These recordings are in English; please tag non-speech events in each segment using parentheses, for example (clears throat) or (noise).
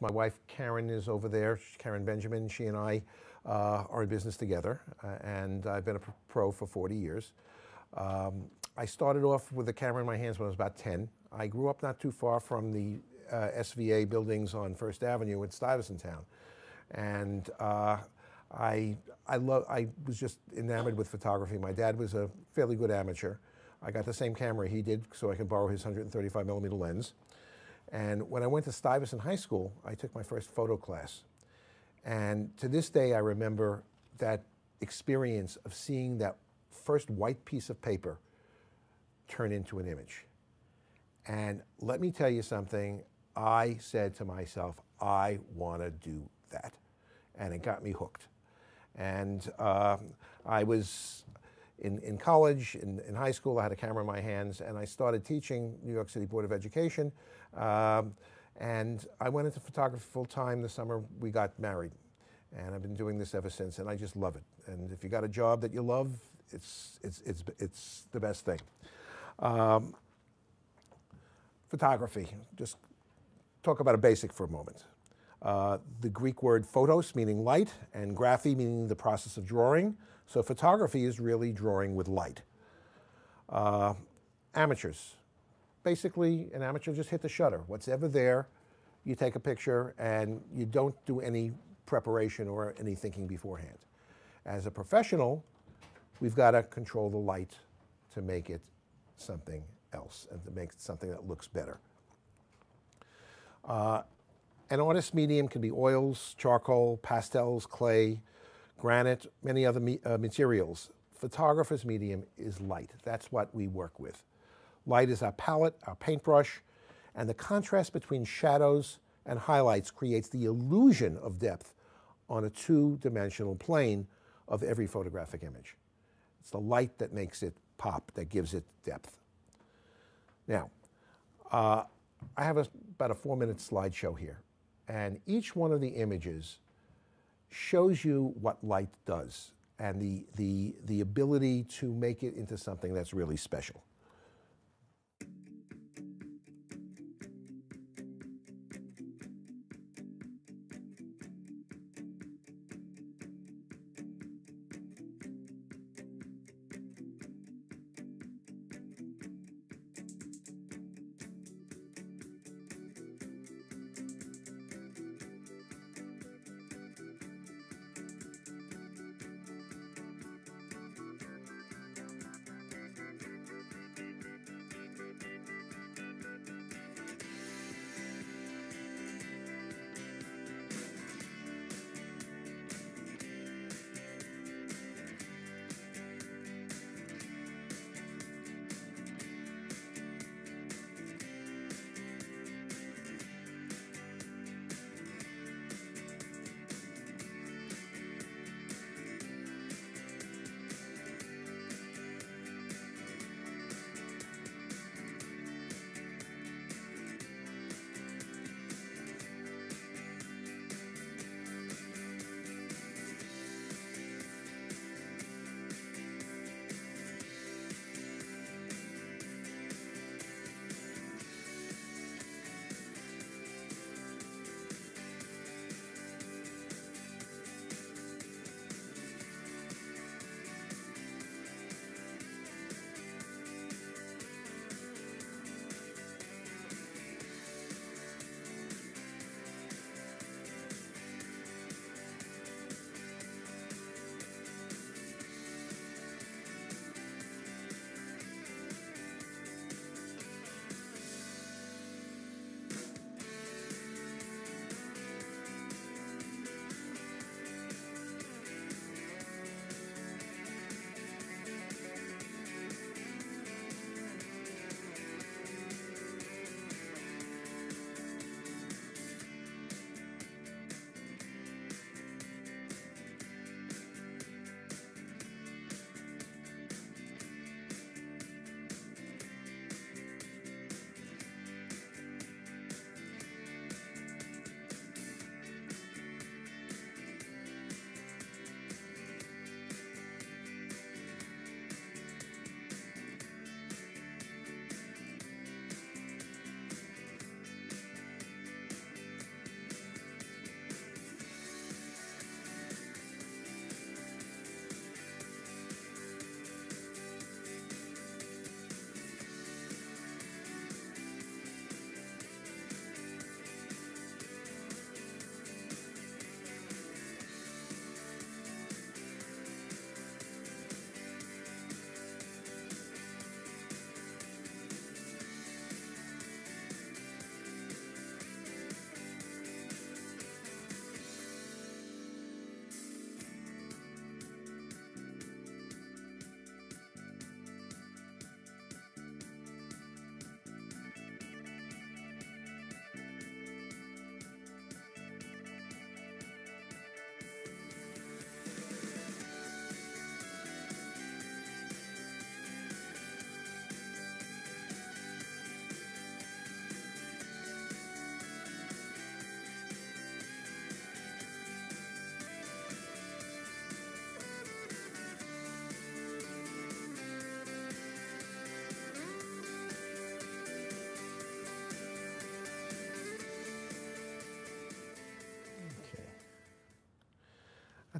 My wife Karen is over there, Karen Benjamin. She and I uh, are in business together, uh, and I've been a pro for 40 years. Um, I started off with a camera in my hands when I was about 10. I grew up not too far from the uh, SVA buildings on First Avenue in Stuyvesant Town. And uh, I, I, lo- I was just enamored with photography. My dad was a fairly good amateur. I got the same camera he did so I could borrow his 135 millimeter lens. And when I went to Stuyvesant High School, I took my first photo class. And to this day, I remember that experience of seeing that first white piece of paper turn into an image. And let me tell you something, I said to myself, I want to do that. And it got me hooked. And uh, I was in, in college, in, in high school, I had a camera in my hands, and I started teaching New York City Board of Education. Um, and I went into photography full time the summer we got married. And I've been doing this ever since, and I just love it. And if you got a job that you love, it's, it's, it's, it's the best thing. Um, photography, just talk about a basic for a moment. Uh, the Greek word photos meaning light and graphy meaning the process of drawing. So photography is really drawing with light. Uh, amateurs. Basically, an amateur just hit the shutter. What's ever there, you take a picture and you don't do any preparation or any thinking beforehand. As a professional, we've got to control the light to make it something else and to make something that looks better. Uh, an artist's medium can be oils, charcoal, pastels, clay, granite, many other me uh, materials. Photographer's medium is light. That's what we work with. Light is our palette, our paintbrush, and the contrast between shadows and highlights creates the illusion of depth on a two-dimensional plane of every photographic image. It's the light that makes it pop, that gives it depth. Now, uh, I have a, about a four-minute slideshow here, and each one of the images shows you what light does and the, the, the ability to make it into something that's really special.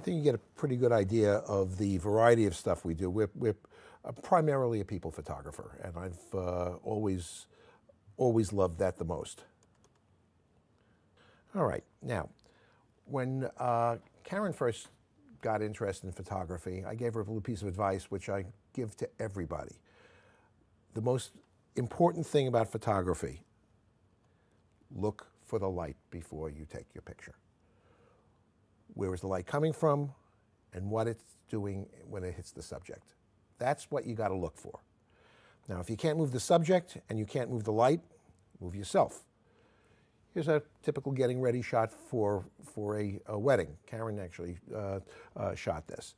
Think you get a pretty good idea of the variety of stuff we do. We're, we're primarily a people photographer, and I've uh, always, always loved that the most. All right, now, when uh, Karen first got interested in photography, I gave her a little piece of advice which I give to everybody. The most important thing about photography look for the light before you take your picture. Where is the light coming from and what it's doing when it hits the subject. That's what you got to look for. Now, if you can't move the subject and you can't move the light, move yourself. Here's a typical getting ready shot for, for a, a wedding. Karen actually uh, uh, shot this.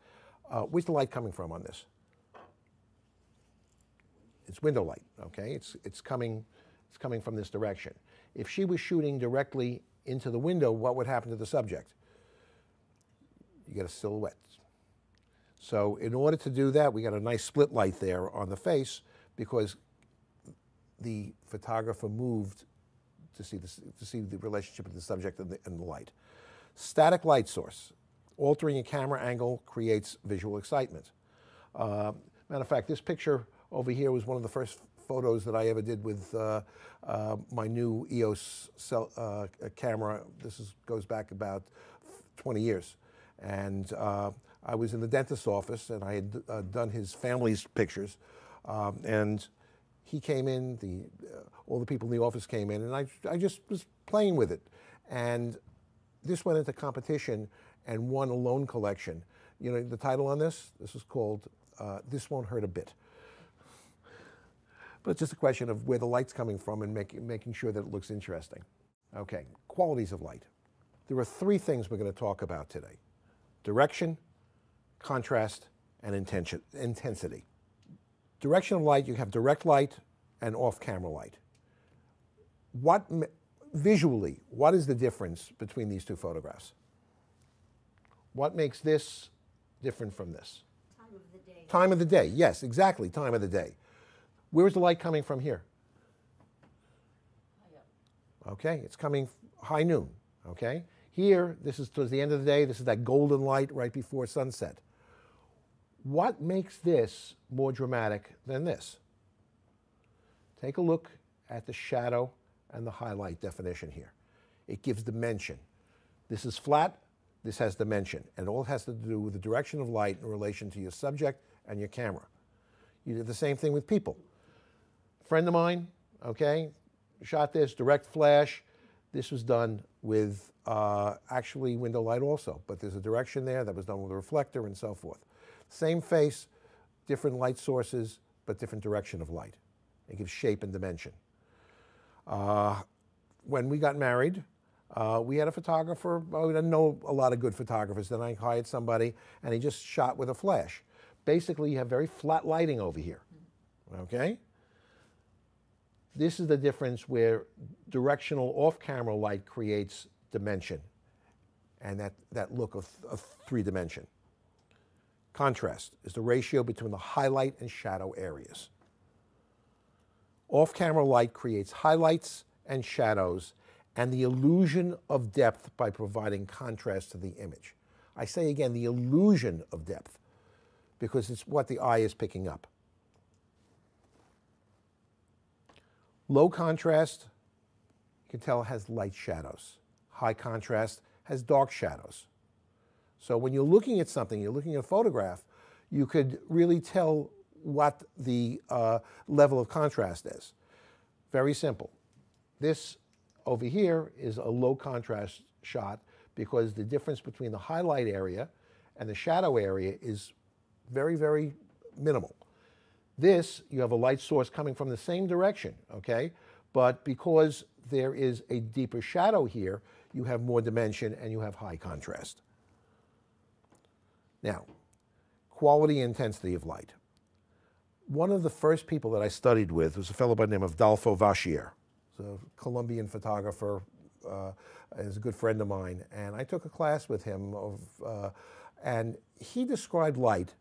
Uh, where's the light coming from on this? It's window light, okay? It's, it's, coming, it's coming from this direction. If she was shooting directly into the window, what would happen to the subject? You get a silhouette. So in order to do that, we got a nice split light there on the face because the photographer moved to see, to see the relationship of the subject and the, and the light. Static light source. Altering a camera angle creates visual excitement. Uh, matter of fact, this picture over here was one of the first photos that I ever did with uh, uh, my new EOS cell, uh, camera. This is, goes back about 20 years. And uh, I was in the dentist's office and I had uh, done his family's pictures. Um, and he came in, the, uh, all the people in the office came in, and I, I just was playing with it. And this went into competition and won a loan collection. You know the title on this? This is called uh, This Won't Hurt a Bit. But it's just a question of where the light's coming from and making sure that it looks interesting. Okay, qualities of light. There are three things we're going to talk about today. Direction, contrast, and intention, intensity. Direction of light, you have direct light and off-camera light. What, visually, what is the difference between these two photographs? What makes this different from this? Time of the day. Time of the day, yes, exactly, time of the day. Where is the light coming from here? Okay, it's coming high noon, okay? Here, this is towards the end of the day, this is that golden light right before sunset. What makes this more dramatic than this? Take a look at the shadow and the highlight definition here. It gives dimension. This is flat, this has dimension, and it all has to do with the direction of light in relation to your subject and your camera. You do the same thing with people. friend of mine, okay, shot this, direct flash. This was done with uh, actually window light also, but there's a direction there that was done with a reflector and so forth. Same face, different light sources, but different direction of light. It gives shape and dimension. Uh, when we got married, uh, we had a photographer. We didn't know a lot of good photographers. Then I hired somebody, and he just shot with a flash. Basically, you have very flat lighting over here. Okay? This is the difference where directional off-camera light creates dimension and that, that look of, of three dimension. Contrast is the ratio between the highlight and shadow areas. Off-camera light creates highlights and shadows and the illusion of depth by providing contrast to the image. I say again, the illusion of depth, because it's what the eye is picking up. Low contrast, you can tell has light shadows. High contrast has dark shadows. So when you're looking at something, you're looking at a photograph, you could really tell what the uh, level of contrast is. Very simple. This over here is a low contrast shot because the difference between the highlight area and the shadow area is very, very minimal. This, you have a light source coming from the same direction, okay? But because there is a deeper shadow here, you have more dimension and you have high contrast. Now, quality intensity of light. One of the first people that I studied with was a fellow by the name of Adolfo Vachier. He's a Colombian photographer, uh, is a good friend of mine, and I took a class with him of, uh, and he described light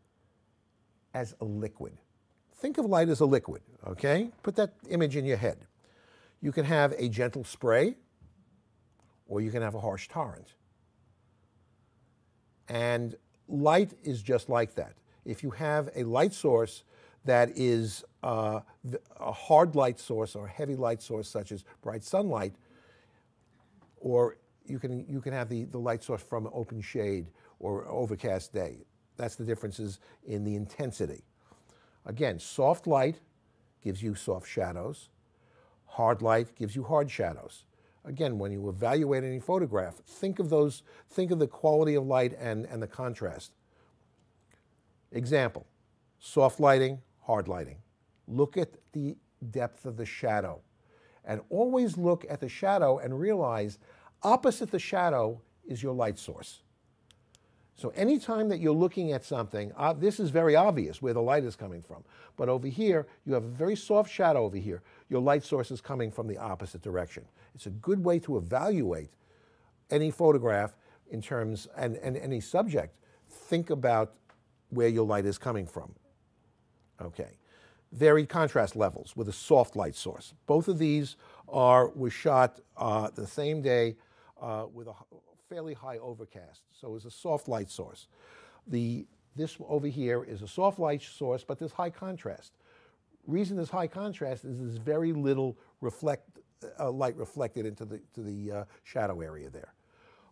as a liquid. Think of light as a liquid, okay? Put that image in your head. You can have a gentle spray, or you can have a harsh torrent. And light is just like that. If you have a light source that is uh, a hard light source or a heavy light source, such as bright sunlight, or you can, you can have the, the light source from open shade or overcast day. That's the differences in the intensity. Again, soft light gives you soft shadows. Hard light gives you hard shadows. Again, when you evaluate any photograph, think of those, think of the quality of light and, and the contrast. Example, soft lighting, hard lighting. Look at the depth of the shadow. And always look at the shadow and realize opposite the shadow is your light source. So anytime that you're looking at something, uh, this is very obvious where the light is coming from. But over here, you have a very soft shadow over here. Your light source is coming from the opposite direction. It's a good way to evaluate any photograph in terms, and, and any subject. Think about where your light is coming from. Okay. Varied contrast levels with a soft light source. Both of these are were shot uh, the same day uh, with a fairly high overcast. So it's a soft light source. The, this over here is a soft light source, but there's high contrast. Reason there's high contrast is there's very little reflect, uh, light reflected into the, to the uh, shadow area there.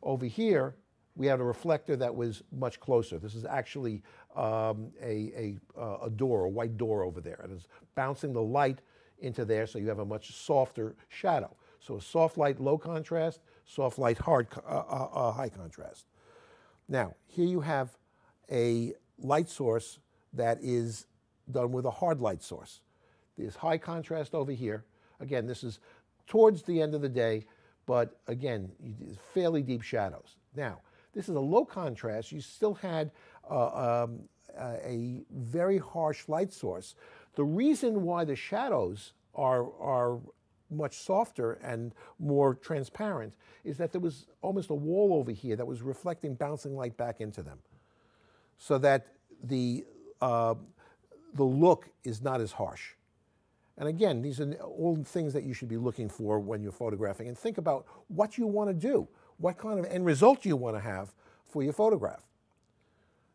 Over here, we had a reflector that was much closer. This is actually um, a, a, uh, a, door, a white door over there. And it's bouncing the light into there so you have a much softer shadow. So a soft light, low contrast, soft light, hard, uh, uh, uh, high contrast. Now, here you have a light source that is done with a hard light source. There's high contrast over here. Again, this is towards the end of the day, but again, fairly deep shadows. Now, this is a low contrast. You still had uh, um, a very harsh light source. The reason why the shadows are, are much softer and more transparent is that there was almost a wall over here that was reflecting bouncing light back into them so that the, uh, the look is not as harsh. And again, these are all things that you should be looking for when you're photographing and think about what you want to do. What kind of end result you want to have for your photograph?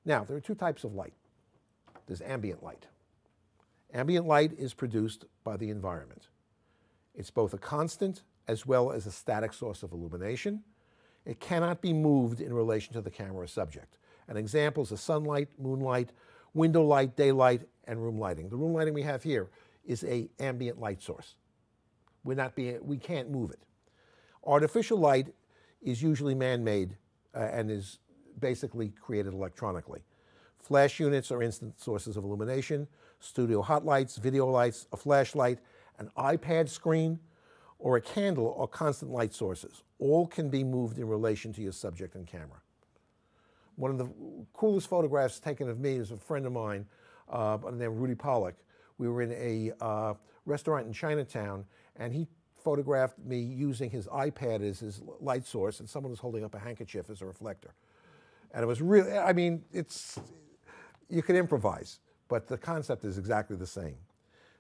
Now, there are two types of light. There's ambient light. Ambient light is produced by the environment. It's both a constant as well as a static source of illumination. It cannot be moved in relation to the camera subject. And examples are sunlight, moonlight, window light, daylight, and room lighting. The room lighting we have here is a ambient light source. We're not being, we can't move it. Artificial light is usually man-made uh, and is basically created electronically. Flash units are instant sources of illumination, studio hot lights, video lights, a flashlight, an iPad screen, or a candle or constant light sources. All can be moved in relation to your subject and camera. One of the coolest photographs taken of me is a friend of mine uh, named Rudy Pollock. We were in a uh, restaurant in Chinatown, and he photographed me using his iPad as his light source, and someone was holding up a handkerchief as a reflector. And it was really, I mean, it's, you can improvise, but the concept is exactly the same.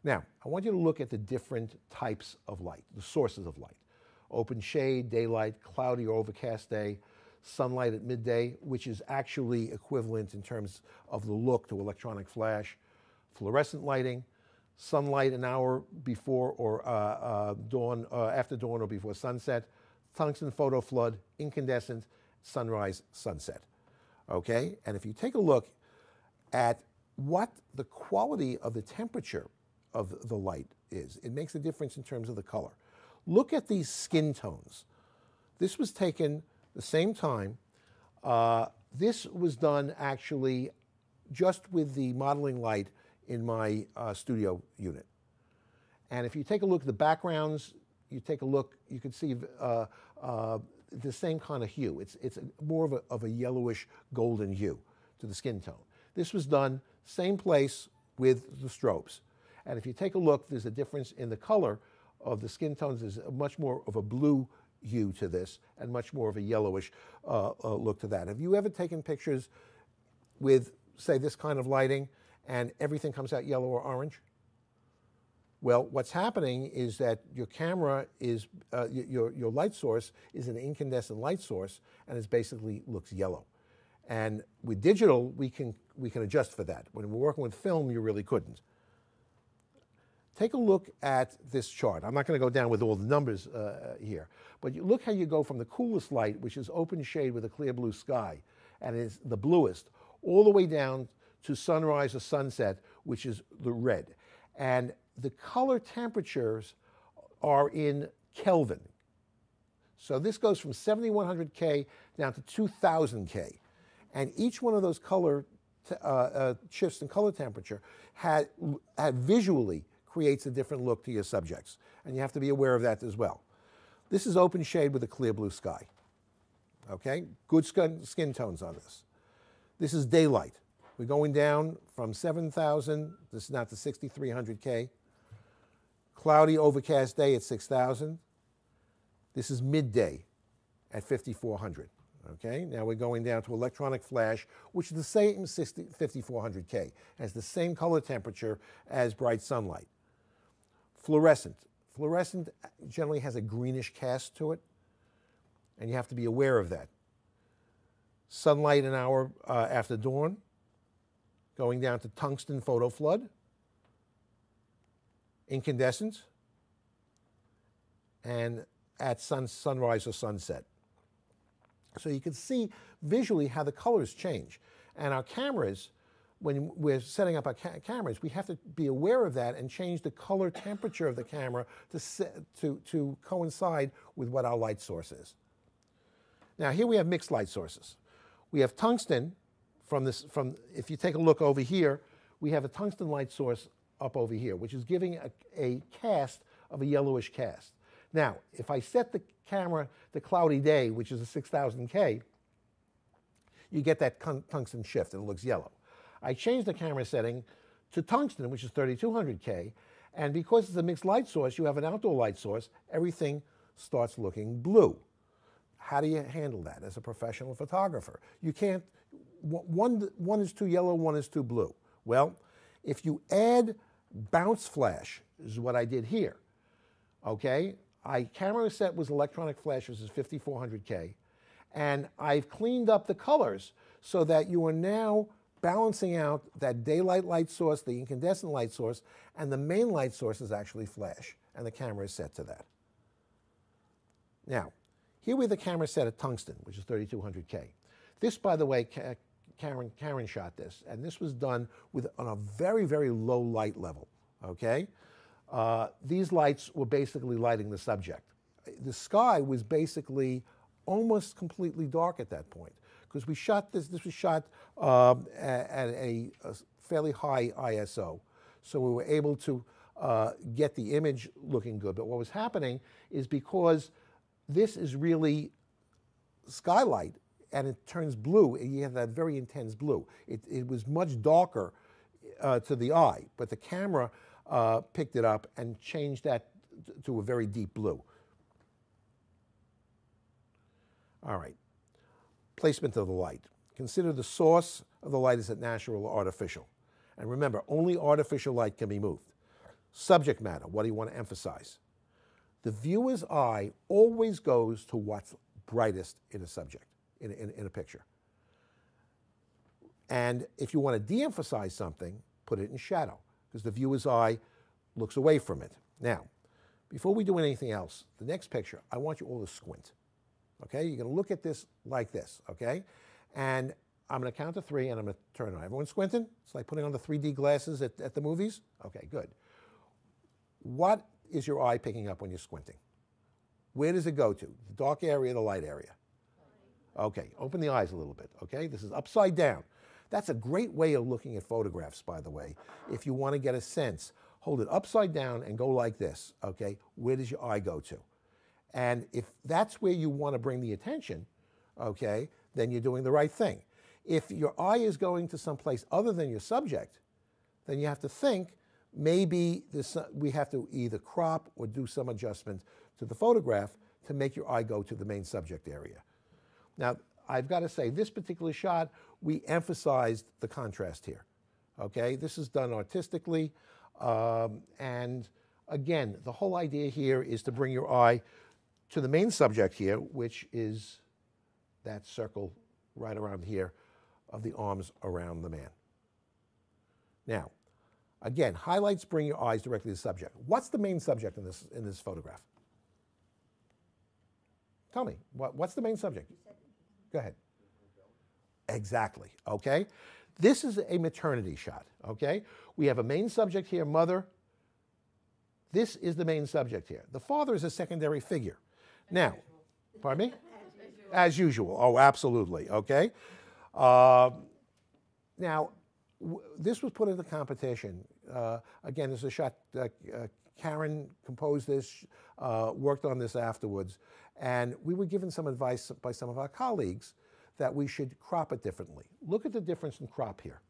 Now, I want you to look at the different types of light, the sources of light. Open shade, daylight, cloudy or overcast day, sunlight at midday, which is actually equivalent in terms of the look to electronic flash, fluorescent lighting, sunlight an hour before or uh, uh, dawn, uh, after dawn or before sunset, tungsten photo flood, incandescent, sunrise, sunset. Okay? And if you take a look at what the quality of the temperature of the light is. It makes a difference in terms of the color. Look at these skin tones. This was taken the same time. Uh, this was done actually just with the modeling light in my uh, studio unit. And if you take a look at the backgrounds, you take a look, you can see uh, uh the same kind of hue. It's, it's more of a, of a yellowish golden hue to the skin tone. This was done same place with the strobes. And if you take a look, there's a difference in the color of the skin tones. There's much more of a blue hue to this and much more of a yellowish uh, uh, look to that. Have you ever taken pictures with, say, this kind of lighting and everything comes out yellow or orange? Well, what's happening is that your camera is, uh, your, your light source is an incandescent light source and it basically looks yellow. And with digital, we can, we can adjust for that. When we're working with film, you really couldn't. Take a look at this chart. I'm not going to go down with all the numbers uh, here, but you look how you go from the coolest light, which is open shade with a clear blue sky, and is the bluest, all the way down to sunrise or sunset, which is the red. And the color temperatures are in Kelvin. So this goes from 7100K down to 2000K. And each one of those color uh, uh, shifts in color temperature had, had visually creates a different look to your subjects. And you have to be aware of that as well. This is open shade with a clear blue sky. Okay, good skin, skin tones on this. This is daylight. We're going down from 7,000, this is not the 6,300K. Cloudy, overcast day at 6,000. This is midday at 5,400. Okay, now we're going down to electronic flash, which is the same 5400K, has the same color temperature as bright sunlight. Fluorescent. Fluorescent generally has a greenish cast to it, and you have to be aware of that. Sunlight an hour uh, after dawn, going down to tungsten photo flood, incandescent, and at sun, sunrise or sunset. So you can see visually how the colors change. And our cameras, when we're setting up our ca cameras, we have to be aware of that and change the color temperature of the camera to, to, to coincide with what our light source is. Now here we have mixed light sources. We have tungsten from this, from, if you take a look over here, we have a tungsten light source up over here, which is giving a, a cast of a yellowish cast. Now, if I set the camera to cloudy day, which is a 6000K, you get that tungsten shift and it looks yellow. I changed the camera setting to tungsten, which is 3200K, and because it's a mixed light source, you have an outdoor light source, everything starts looking blue. How do you handle that as a professional photographer? You can't, one, one is too yellow, one is too blue. Well, if you add bounce flash, is what I did here, okay? I camera set was electronic flashes is 5400K, and I've cleaned up the colors so that you are now balancing out that daylight light source, the incandescent light source, and the main light source is actually flash, and the camera is set to that. Now, here we have the camera set at tungsten, which is 3200K. This, by the way, Karen, Karen shot this, and this was done with on a very, very low light level, okay? Uh, these lights were basically lighting the subject. The sky was basically almost completely dark at that point because we shot this, this was shot um, at, a, a, fairly high ISO. So we were able to uh, get the image looking good. But what was happening is because this is really skylight and it turns blue, and you have that very intense blue. It, it was much darker uh, to the eye, but the camera uh, picked it up and changed that to a very deep blue. All right, placement of the light. Consider the source of the light is it natural or artificial. And remember, only artificial light can be moved. Subject matter, what do you want to emphasize? The viewer's eye always goes to what's brightest in a subject in, in, in a picture. And if you want to de-emphasize something, put it in shadow, because the viewer's eye looks away from it. Now, before we do anything else, the next picture, I want you all to squint. Okay, you're going to look at this like this, okay? And I'm going to count to three and I'm going to turn on. Everyone squinting? It's like putting on the 3D glasses at, at the movies? Okay, good. What is your eye picking up when you're squinting? Where does it go to? The dark area, the light area? Okay, open the eyes a little bit, okay? This is upside down. That's a great way of looking at photographs, by the way. If you want to get a sense, hold it upside down and go like this, okay? Where does your eye go to? And if that's where you want to bring the attention, okay, then you're doing the right thing. If your eye is going to someplace other than your subject, then you have to think maybe this, we have to either crop or do some adjustment to the photograph to make your eye go to the main subject area. Now, I've got to say, this particular shot, we emphasized the contrast here. Okay, this is done artistically. Um, and again, the whole idea here is to bring your eye to the main subject here, which is that circle right around here of the arms around the man. Now, again, highlights bring your eyes directly to the subject. What's the main subject in this, in this photograph? Tell me, what, what's the main subject? Go ahead. Exactly, okay? This is a maternity shot, okay? We have a main subject here, mother. This is the main subject here. The father is a secondary figure. Now, pardon me? As usual. Oh, absolutely, okay? Uh, now, this was put into competition. Uh, again, this is a shot. Uh Karen composed this, uh, worked on this afterwards, and we were given some advice by some of our colleagues that we should crop it differently. Look at the difference in crop here.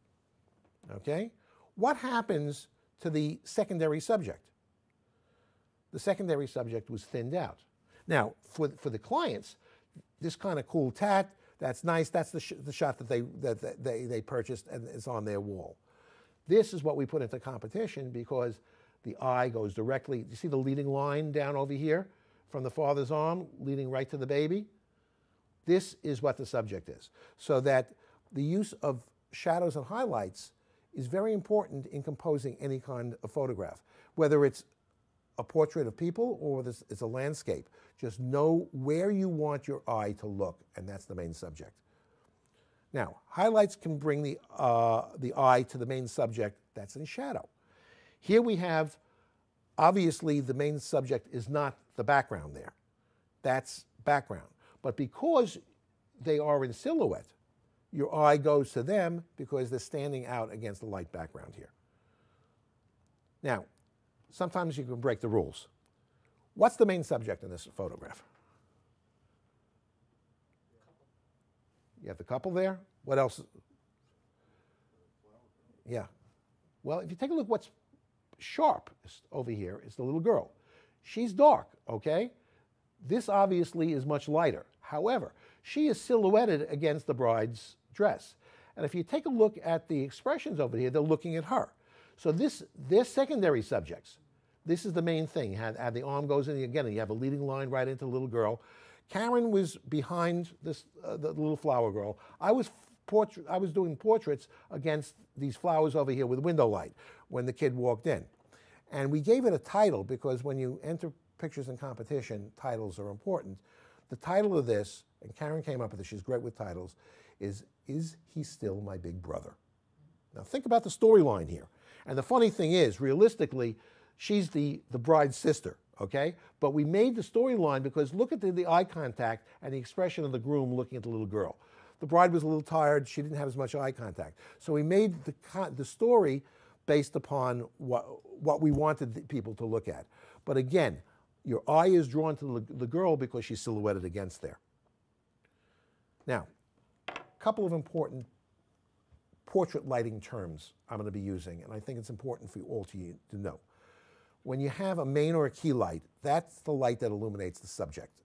Okay? What happens to the secondary subject? The secondary subject was thinned out. Now, for, for the clients, this kind of cool tat, that's nice. That's the, sh the shot that they, that they, they purchased and it's on their wall. This is what we put into competition because the eye goes directly, you see the leading line down over here from the father's arm leading right to the baby? This is what the subject is. So that the use of shadows and highlights is very important in composing any kind of photograph, whether it's a portrait of people or this, it's a landscape. Just know where you want your eye to look, and that's the main subject. Now, highlights can bring the, uh, the eye to the main subject that's in shadow. Here we have, obviously, the main subject is not the background there. That's background. But because they are in silhouette, your eye goes to them because they're standing out against the light background here. Now, sometimes you can break the rules. What's the main subject in this photograph? You have the couple there. What else? Yeah. Well, if you take a look, what's sharp over here is the little girl. She's dark, okay? This obviously is much lighter. However, she is silhouetted against the bride's dress. And if you take a look at the expressions over here, they're looking at her. So this, they're secondary subjects. This is the main thing. How the arm goes in, again, and you have a leading line right into the little girl. Karen was behind this, uh, the little flower girl. I was, portrait, I was doing portraits against these flowers over here with window light when the kid walked in. And we gave it a title because when you enter pictures in competition, titles are important. The title of this, and Karen came up with it, she's great with titles, is Is He Still My Big Brother? Now think about the storyline here. And the funny thing is, realistically, she's the, the bride's sister, okay? But we made the storyline because look at the, the eye contact and the expression of the groom looking at the little girl. The bride was a little tired, she didn't have as much eye contact. So we made the, the story based upon what, what we wanted people to look at. But again, your eye is drawn to the, the girl because she's silhouetted against there. Now, a couple of important portrait lighting terms I'm going to be using, and I think it's important for you all to, to know. When you have a main or a key light, that's the light that illuminates the subject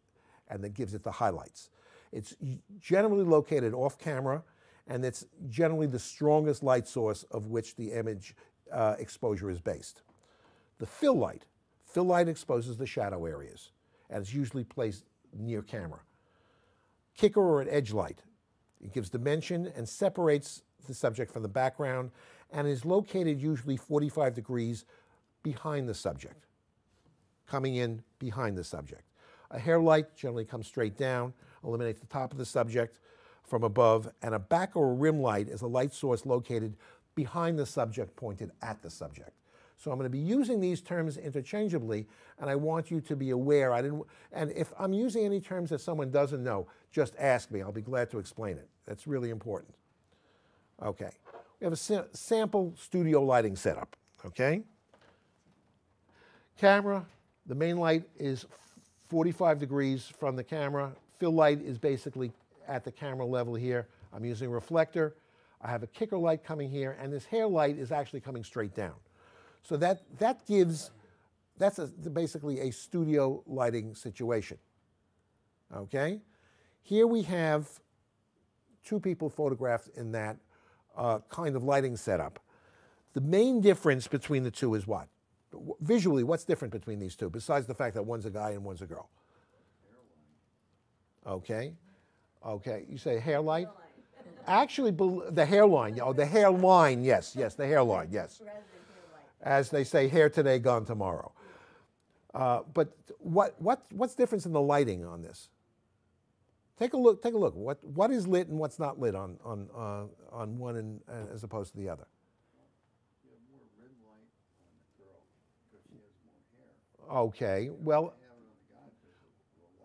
and that gives it the highlights. It's generally located off camera, and it's generally the strongest light source of which the image uh, exposure is based. The fill light Fill light exposes the shadow areas, and it's usually placed near camera. Kicker or an edge light. It gives dimension and separates the subject from the background and is located usually 45 degrees behind the subject, coming in behind the subject. A hair light generally comes straight down, eliminates the top of the subject from above, and a back or rim light is a light source located behind the subject pointed at the subject. So I'm going to be using these terms interchangeably, and I want you to be aware. I didn't, and if I'm using any terms that someone doesn't know, just ask me. I'll be glad to explain it. That's really important. Okay. We have a sa sample studio lighting setup. Okay. Camera, the main light is 45 degrees from the camera. Fill light is basically at the camera level here. I'm using a reflector. I have a kicker light coming here, and this hair light is actually coming straight down. So that, that gives, that's a, basically a studio lighting situation. Okay? Here we have two people photographed in that uh, kind of lighting setup. The main difference between the two is what? Visually, what's different between these two, besides the fact that one's a guy and one's a girl? Okay. Okay. You say hair light? Actually, the hairline. Oh, the hairline. Yes, yes, the hairline. Yes. Hairline. As they say, hair today, gone tomorrow. Uh, but what, what, what's difference in the lighting on this? Take a look. Take a look. What, what is lit and what's not lit on, on, uh, on one and, uh, as opposed to the other? You have more red light on the girl because she has more hair. Okay. Well, You have it on the guy because of the light.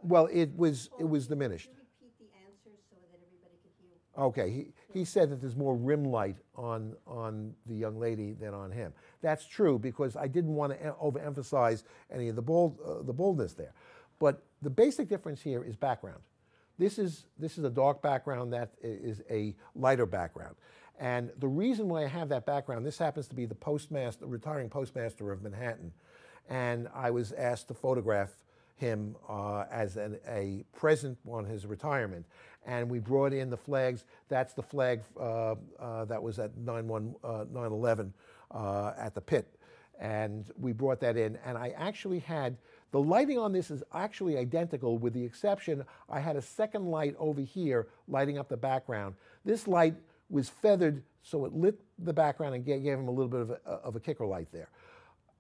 well, it was it was diminished. Repeat the answers so that everybody could hear? Okay, he, he said that there's more rim light on, on the young lady than on him. That's true because I didn't want to overemphasize any of the, bold, uh, the boldness there. But the basic difference here is background. This is, this is a dark background, that is a lighter background. And the reason why I have that background, this happens to be the postmaster, retiring postmaster of Manhattan. And I was asked to photograph him uh, as an, a present on his retirement. And we brought in the flags. That's the flag uh, uh, that was at 9/1, uh, 9/11 uh, at the pit. And we brought that in. And I actually had the lighting on this is actually identical, with the exception I had a second light over here lighting up the background. This light was feathered so it lit the background and gave him a little bit of a, of a kicker light there.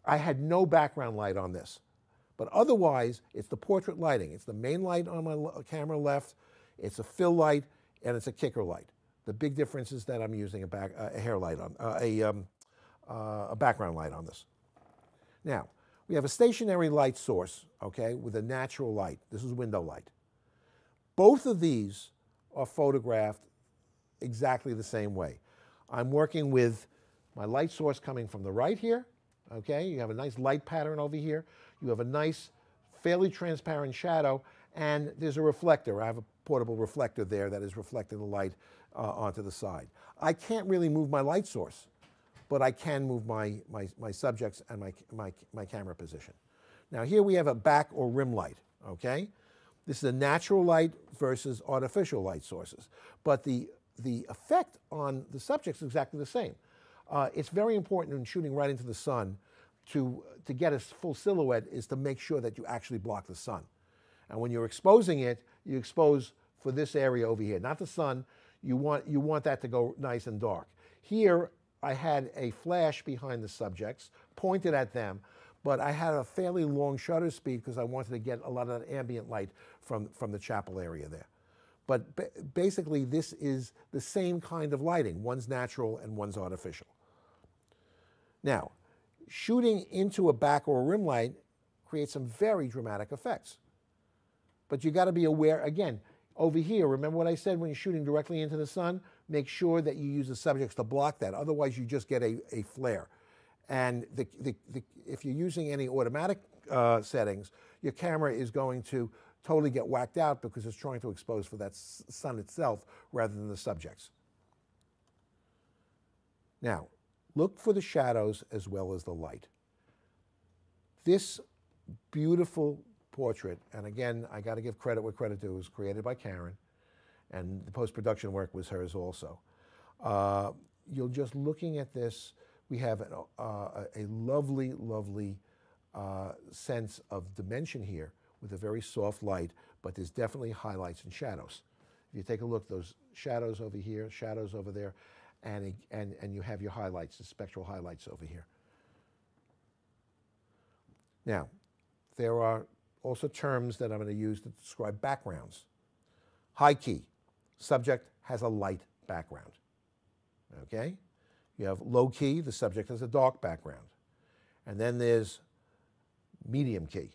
I had no background light on this. But otherwise, it's the portrait lighting. It's the main light on my camera left, it's a fill light, and it's a kicker light. The big difference is that I'm using a, back, uh, a hair light on, uh, a, um, uh, a background light on this. Now, we have a stationary light source, okay, with a natural light. This is window light. Both of these are photographed exactly the same way. I'm working with my light source coming from the right here, okay? You have a nice light pattern over here. You have a nice, fairly transparent shadow, and there's a reflector. I have a portable reflector there that is reflecting the light uh, onto the side. I can't really move my light source, but I can move my, my, my subjects and my, my, my camera position. Now here we have a back or rim light, okay? This is a natural light versus artificial light sources. But the, the effect on the subject is exactly the same. Uh, it's very important in shooting right into the sun to, to get a full silhouette is to make sure that you actually block the sun. And when you're exposing it, you expose for this area over here, not the sun. You want, you want that to go nice and dark. Here, I had a flash behind the subjects, pointed at them, but I had a fairly long shutter speed because I wanted to get a lot of that ambient light from, from the chapel area there. But basically, this is the same kind of lighting. One's natural and one's artificial. Now, shooting into a back or a rim light creates some very dramatic effects. But you got to be aware again. Over here, remember what I said when you're shooting directly into the sun? Make sure that you use the subjects to block that. Otherwise, you just get a, a flare. And the, the, the, if you're using any automatic uh, settings, your camera is going to totally get whacked out because it's trying to expose for that sun itself rather than the subjects. Now, look for the shadows as well as the light. This beautiful portrait, and again, I got to give credit where credit due, was created by Karen, and the post production work was hers also. Uh, you're just looking at this, we have an, uh, a, lovely, lovely uh, sense of dimension here with a very soft light, but there's definitely highlights and shadows. If you take a look, those shadows over here, shadows over there, and, it- and, and you have your highlights, the specular highlights over here. Now, there are also terms that I'm going to use to describe backgrounds. High key, subject has a light background. Okay? You have low key, the subject has a dark background. And then there's medium key,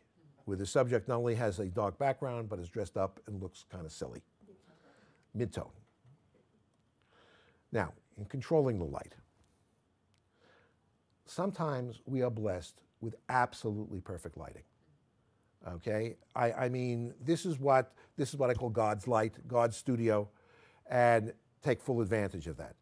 where the subject not only has a dark background, but is dressed up and looks kind of silly. Mid-tone. Now, in controlling the light, sometimes we are blessed with absolutely perfect lighting. Okay, I, I mean, this is what this is what I call God's light, God's studio, and take full advantage of that.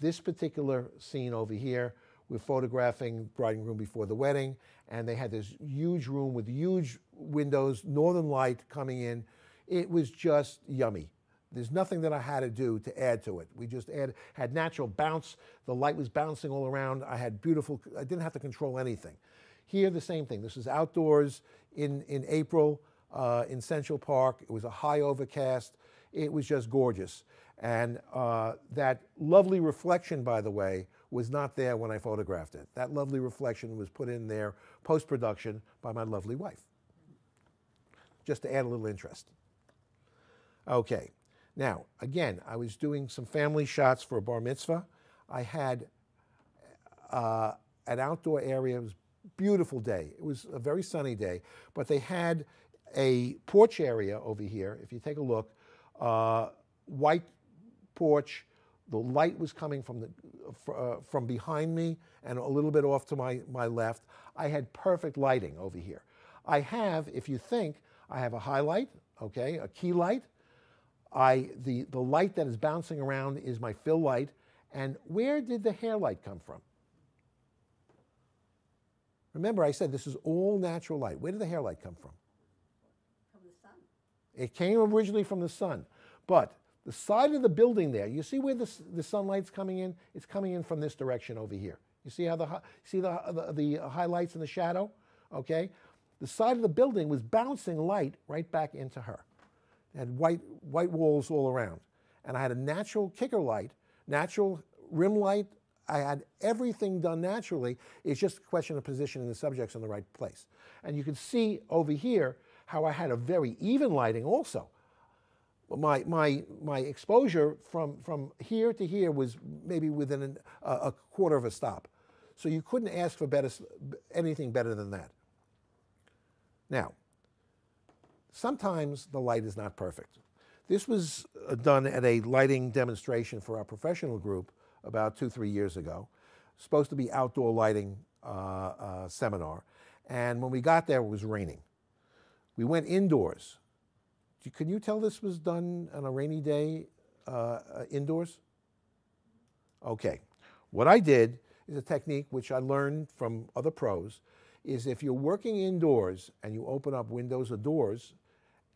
This particular scene over here, we're photographing bride and groom before the wedding, and they had this huge room with huge windows, northern light coming in. It was just yummy. There's nothing that I had to do to add to it. We just add, had natural bounce. The light was bouncing all around. I had beautiful, I didn't have to control anything. Here, the same thing. This is outdoors in, in April uh, in Central Park. It was a high overcast. It was just gorgeous. And uh, that lovely reflection, by the way, was not there when I photographed it. That lovely reflection was put in there post production by my lovely wife, just to add a little interest. Okay, now again, I was doing some family shots for a bar mitzvah. I had uh, an outdoor area. It was a beautiful day. It was a very sunny day, but they had a porch area over here. If you take a look, uh, white porch. The light was coming from the uh, from behind me and a little bit off to my my left. I had perfect lighting over here. I have, if you think, I have a highlight, okay, a key light. I the the light that is bouncing around is my fill light. And where did the hair light come from? Remember, I said this is all natural light. Where did the hair light come from? From the sun. It came originally from the sun. But the side of the building there, you see where the, the sunlight's coming in? It's coming in from this direction over here. You see how the, see the, the, the highlights and the shadow? Okay? The side of the building was bouncing light right back into her. It had white, white walls all around. And I had a natural kicker light, natural rim light. I had everything done naturally. It's just a question of positioning the subjects in the right place. And you can see over here how I had a very even lighting also my, my, my exposure from, from here to here was maybe within an, a, a quarter of a stop. So you couldn't ask for better, anything better than that. Now, sometimes the light is not perfect. This was uh, done at a lighting demonstration for our professional group about two, three years ago. Supposed to be outdoor lighting uh, uh, seminar. And when we got there, it was raining. We went indoors can you tell this was done on a rainy day uh, uh, indoors? Okay. What I did is a technique which I learned from other pros is if you're working indoors and you open up windows or doors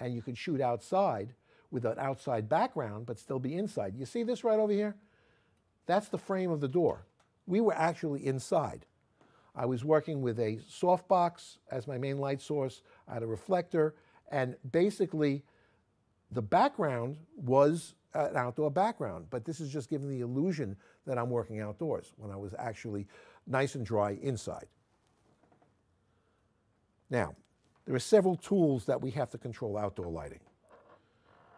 and you can shoot outside with an outside background but still be inside. You see this right over here? That's the frame of the door. We were actually inside. I was working with a softbox as my main light source. I had a reflector and basically the background was an outdoor background, but this is just giving the illusion that I'm working outdoors when I was actually nice and dry inside. Now, there are several tools that we have to control outdoor lighting.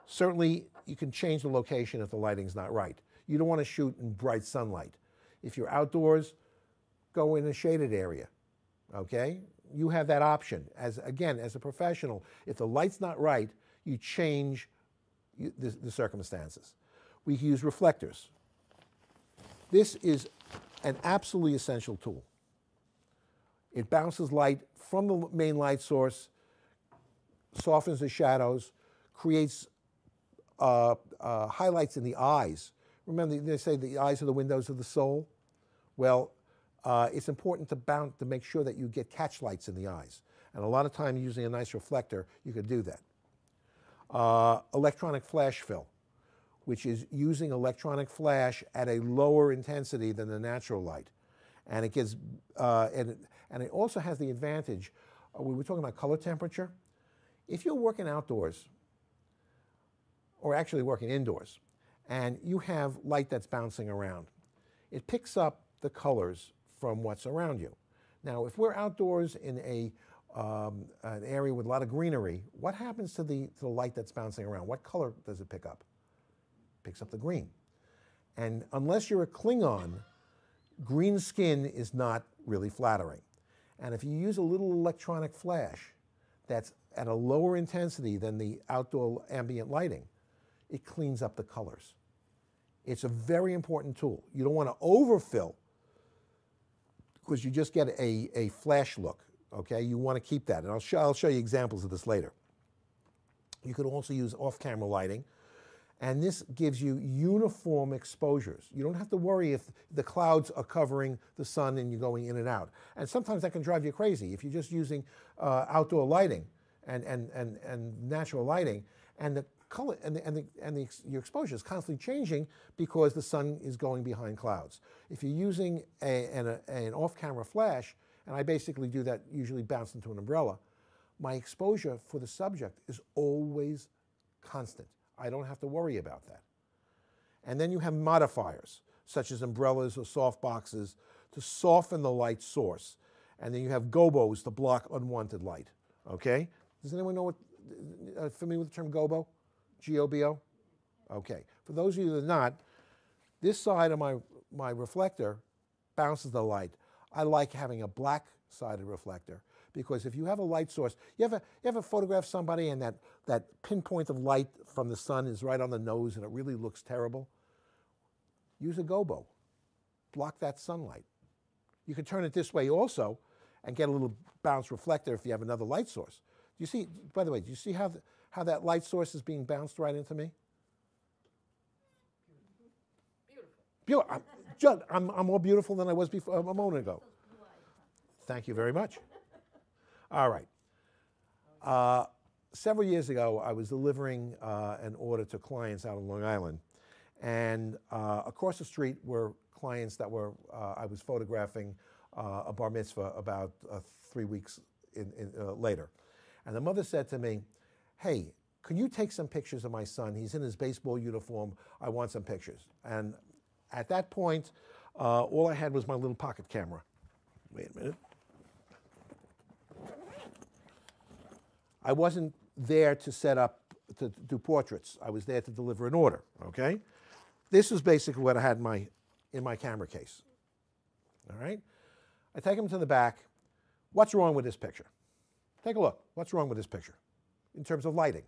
Certainly, you can change the location if the lighting's not right. You don't want to shoot in bright sunlight. If you're outdoors, go in a shaded area, okay? You have that option. As Again, as a professional, if the light's not right, you change the, the circumstances. We use reflectors. This is an absolutely essential tool. It bounces light from the main light source, softens the shadows, creates uh, uh, highlights in the eyes. Remember, they say the eyes are the windows of the soul? Well, uh, it's important to, to make sure that you get catch lights in the eyes. And a lot of time using a nice reflector, you could do that. Uh, electronic flash fill, which is using electronic flash at a lower intensity than the natural light. And it gives, uh, and, and it also has the advantage, uh, we were talking about color temperature. If you're working outdoors, or actually working indoors, and you have light that's bouncing around, it picks up the colors from what's around you. Now, if we're outdoors in a um, an area with a lot of greenery, what happens to the, to the light that's bouncing around? What color does it pick up? It picks up the green. And unless you're a Klingon, green skin is not really flattering. And if you use a little electronic flash that's at a lower intensity than the outdoor ambient lighting, it cleans up the colors. It's a very important tool. You don't want to overfill because you just get a, a flash look okay? You want to keep that, and I'll, sh I'll show you examples of this later. You could also use off-camera lighting, and this gives you uniform exposures. You don't have to worry if the clouds are covering the sun and you're going in and out. And sometimes that can drive you crazy if you're just using uh, outdoor lighting and, and, and, and natural lighting, and the color and, the, and, the, and the, your exposure is constantly changing because the sun is going behind clouds. If you're using a, an, a, an off-camera flash, and I basically do that usually bounce into an umbrella, my exposure for the subject is always constant. I don't have to worry about that. And then you have modifiers, such as umbrellas or soft boxes, to soften the light source. And then you have gobos to block unwanted light. Okay? Does anyone know what, uh, familiar with the term gobo? G O B O? Okay. For those of you that are not, this side of my, my reflector bounces the light. I like having a black sided reflector because if you have a light source, you ever, you ever photograph somebody and that, that pinpoint of light from the sun is right on the nose and it really looks terrible? Use a gobo. Block that sunlight. You can turn it this way also and get a little bounce reflector if you have another light source. Do you see, by the way, do you see how, the, how that light source is being bounced right into me? Beautiful. I'm, Judd, I'm, I'm more beautiful than I was before a moment ago. Thank you very much. All right. Uh, several years ago, I was delivering uh, an order to clients out on Long Island, and uh, across the street were clients that were uh, I was photographing uh, a bar mitzvah about uh, three weeks in, in, later, and the mother said to me, "Hey, can you take some pictures of my son? He's in his baseball uniform. I want some pictures." And at that point, all I had was my little pocket camera. Wait a minute. I wasn't there to set up to do portraits. I was there to deliver an order. Okay, this is basically what I had in my in my camera case. All right, I take him to the back. What's wrong with this picture? Take a look. What's wrong with this picture in terms of lighting?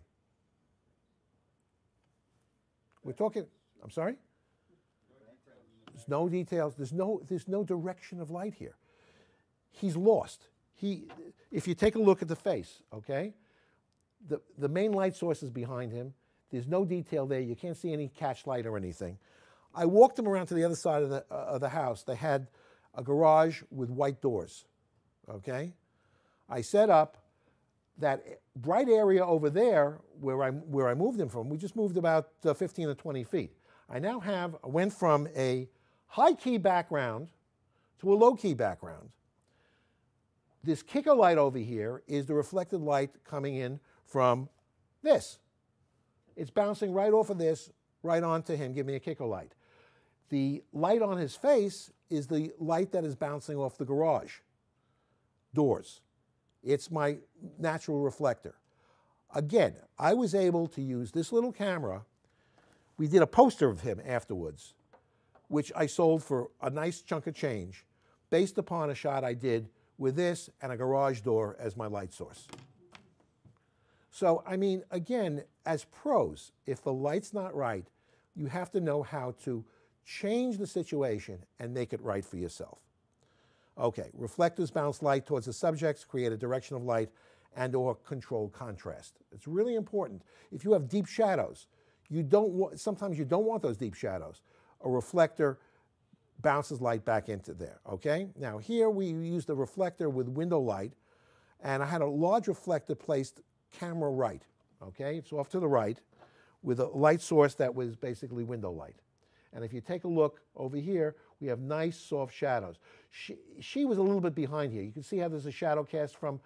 We're talking. I'm sorry. There's no details. There's no. There's no direction of light here. He's lost. He. If you take a look at the face, okay, the, the main light source is behind him. There's no detail there. You can't see any catch light or anything. I walked him around to the other side of the, uh, of the house. They had a garage with white doors. Okay? I set up that bright area over there where I, where I moved him from. We just moved about uh, 15 or 20 feet. I now have, went from a high key background to a low key background. This kicker light over here is the reflected light coming in from this. It's bouncing right off of this, right onto him, give me a kicker light. The light on his face is the light that is bouncing off the garage doors. It's my natural reflector. Again, I was able to use this little camera. We did a poster of him afterwards, which I sold for a nice chunk of change based upon a shot I did with this and a garage door as my light source. So, I mean, again, as pros, if the light's not right, you have to know how to change the situation and make it right for yourself. Okay, reflectors bounce light towards the subjects, create a direction of light, and or control contrast. It's really important. If you have deep shadows, you don't want, sometimes you don't want those deep shadows. A reflector bounces light back into there, okay? Now here we use the reflector with window light, and I had a large reflector placed camera right, okay? It's off to the right with a light source that was basically window light. And if you take a look over here, we have nice soft shadows. She, she was a little bit behind here. You can see how there's a shadow cast from,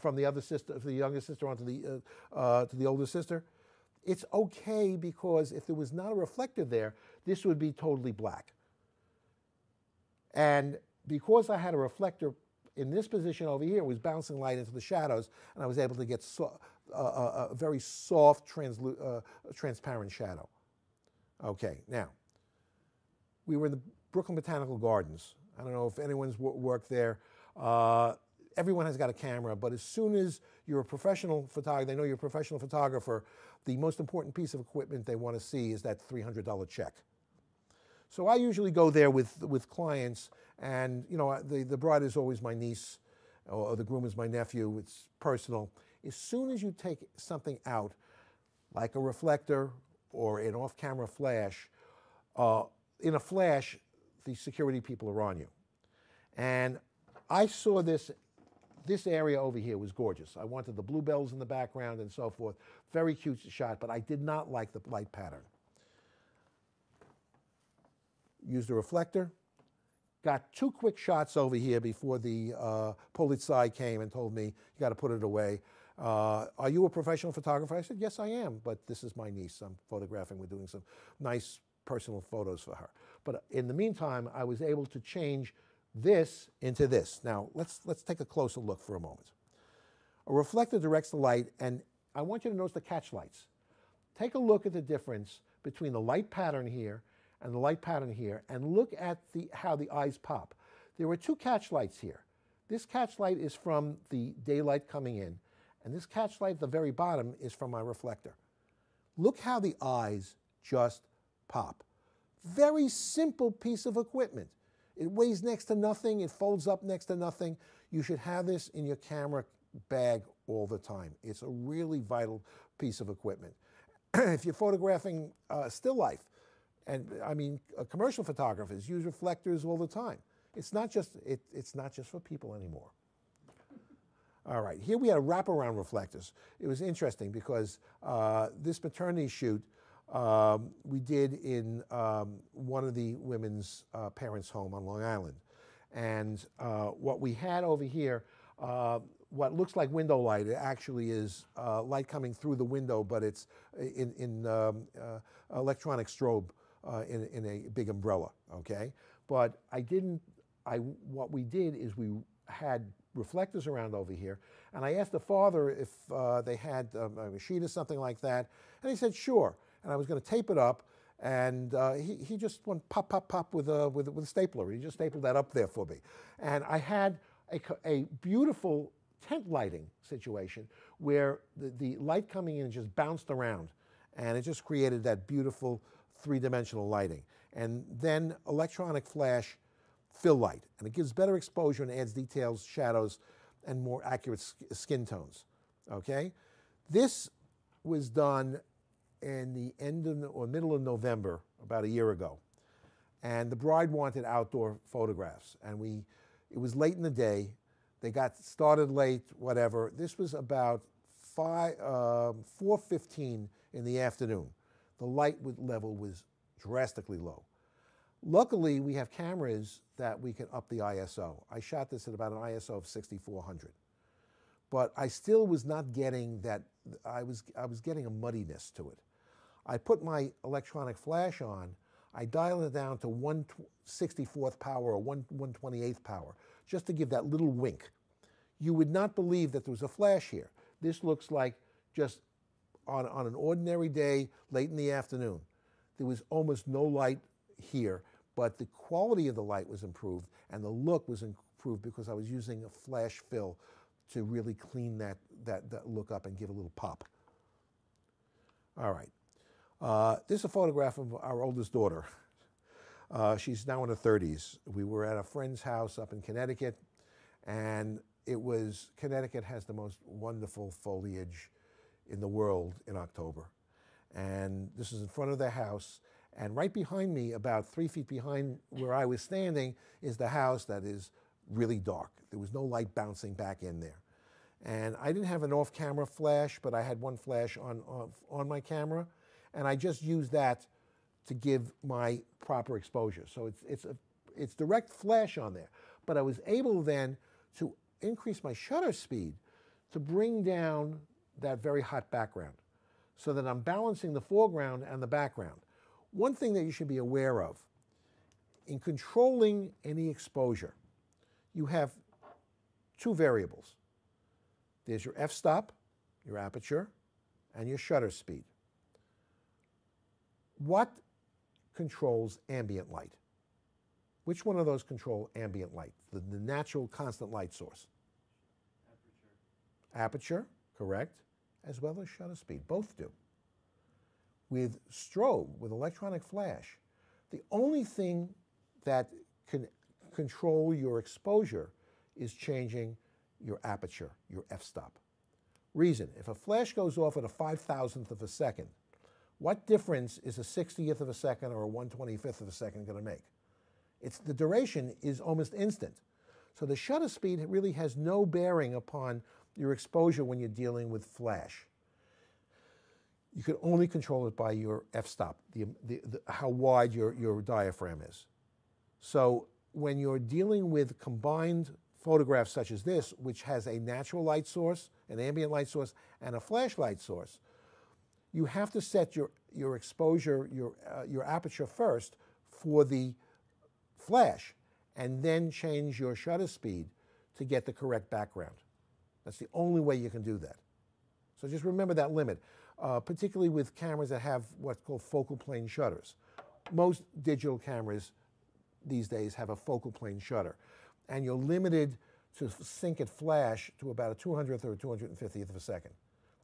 from the other sister, the younger sister onto the, uh, uh, to the older sister. It's okay because if there was not a reflector there, this would be totally black. And because I had a reflector in this position over here was bouncing light into the shadows, and I was able to get so, uh, a, very soft, uh, transparent shadow. Okay, now, we were in the Brooklyn Botanical Gardens. I don't know if anyone's worked there. Uh, everyone has got a camera, but as soon as you're a professional photographer, they know you're a professional photographer, the most important piece of equipment they want to see is that $300 check. So I usually go there with, with clients, and you know, the, the bride is always my niece, or the groom is my nephew. It's personal. As soon as you take something out, like a reflector or an off-camera flash, uh, in a flash, the security people are on you. And I saw this, this area over here was gorgeous. I wanted the bluebells in the background and so forth. Very cute shot, but I did not like the light pattern used a reflector, got two quick shots over here before the uh, polizei came and told me, you got to put it away. Uh, are you a professional photographer? I said, yes, I am, but this is my niece. I'm photographing. We're doing some nice personal photos for her. But in the meantime, I was able to change this into this. Now, let's, let's take a closer look for a moment. A reflector directs the light, and I want you to notice the catch lights. Take a look at the difference between the light pattern here and the light pattern here, and look at the, how the eyes pop. There were two catch lights here. This catch light is from the daylight coming in, and this catch light at the very bottom is from my reflector. Look how the eyes just pop. Very simple piece of equipment. It weighs next to nothing, it folds up next to nothing. You should have this in your camera bag all the time. It's a really vital piece of equipment. (clears throat) if you're photographing uh, still life, and I mean, uh, commercial photographers use reflectors all the time. It's not just, it, it's not just for people anymore. All right, here we had a wraparound reflectors. It was interesting because uh, this maternity shoot um, we did in um, one of the women's uh, parents' home on Long Island. And uh, what we had over here, uh, what looks like window light, it actually is uh, light coming through the window, but it's in, in um, electronic strobe uh, in, in a big umbrella, okay? But I didn't, I, what we did is we had reflectors around over here, and I asked the father if they had um, a sheet or something like that, and he said, sure and I was going to tape it up, and uh, he, he just went pop, pop, pop with a, with, with a stapler. He just stapled that up there for me. And I had a, a beautiful tent lighting situation where the, the light coming in just bounced around, and it just created that beautiful three-dimensional lighting. And then electronic flash fill light, and it gives better exposure and adds details, shadows, and more accurate skin tones. Okay? This was done in the end of, or middle of November, about a year ago. And the bride wanted outdoor photographs. And we, it was late in the day. They got started late, whatever. This was about five, uh, 4.15 in the afternoon. The light level was drastically low. Luckily, we have cameras that we can up the ISO. I shot this at about an ISO of 6400. But I still was not getting that, I was, I was getting a muddiness to it. I put my electronic flash on, I dialed it down to 164th power or 1 128th power, just to give that little wink. You would not believe that there was a flash here. This looks like just on, on an ordinary day, late in the afternoon. There was almost no light here, but the quality of the light was improved and the look was improved because I was using a flash fill to really clean that, that, that look up and give a little pop. All right. Uh, this is a photograph of our oldest daughter. Uh, she's now in her 30s. We were at a friend's house up in Connecticut, and it was, Connecticut has the most wonderful foliage in the world in October. And this is in front of their house. And right behind me, about three feet behind where I was standing, is the house that is really dark. There was no light bouncing back in there. And I didn't have an off camera flash, but I had one flash on, on, on my camera and I just used that to give my proper exposure. So it's, it's, a, it's direct flash on there. But I was able then to increase my shutter speed to bring down that very hot background so that I'm balancing the foreground and the background. One thing that you should be aware of, in controlling any exposure, you have two variables. There's your f-stop, your aperture, and your shutter speed. What controls ambient light? Which one of those control ambient light, the, the natural constant light source? Aperture. Aperture, correct, as well as shutter speed, both do. With strobe, with electronic flash, the only thing that can control your exposure is changing your aperture, your f-stop. Reason, if a flash goes off at a 5,000th of a second, what difference is a 60th of a second or a 125th of a second going to make? It's, the duration is almost instant. So the shutter speed really has no bearing upon your exposure when you're dealing with flash. You can only control it by your f-stop, the, the, the, how wide your, your diaphragm is. So when you're dealing with combined photographs such as this, which has a natural light source, an ambient light source, and a flashlight source, you have to set your, your exposure, your, uh, your aperture first for the flash, and then change your shutter speed to get the correct background. That's the only way you can do that. So just remember that limit, uh, particularly with cameras that have what's called focal plane shutters. Most digital cameras these days have a focal plane shutter, and you're limited to sync at flash to about a 200th or a 250th of a second,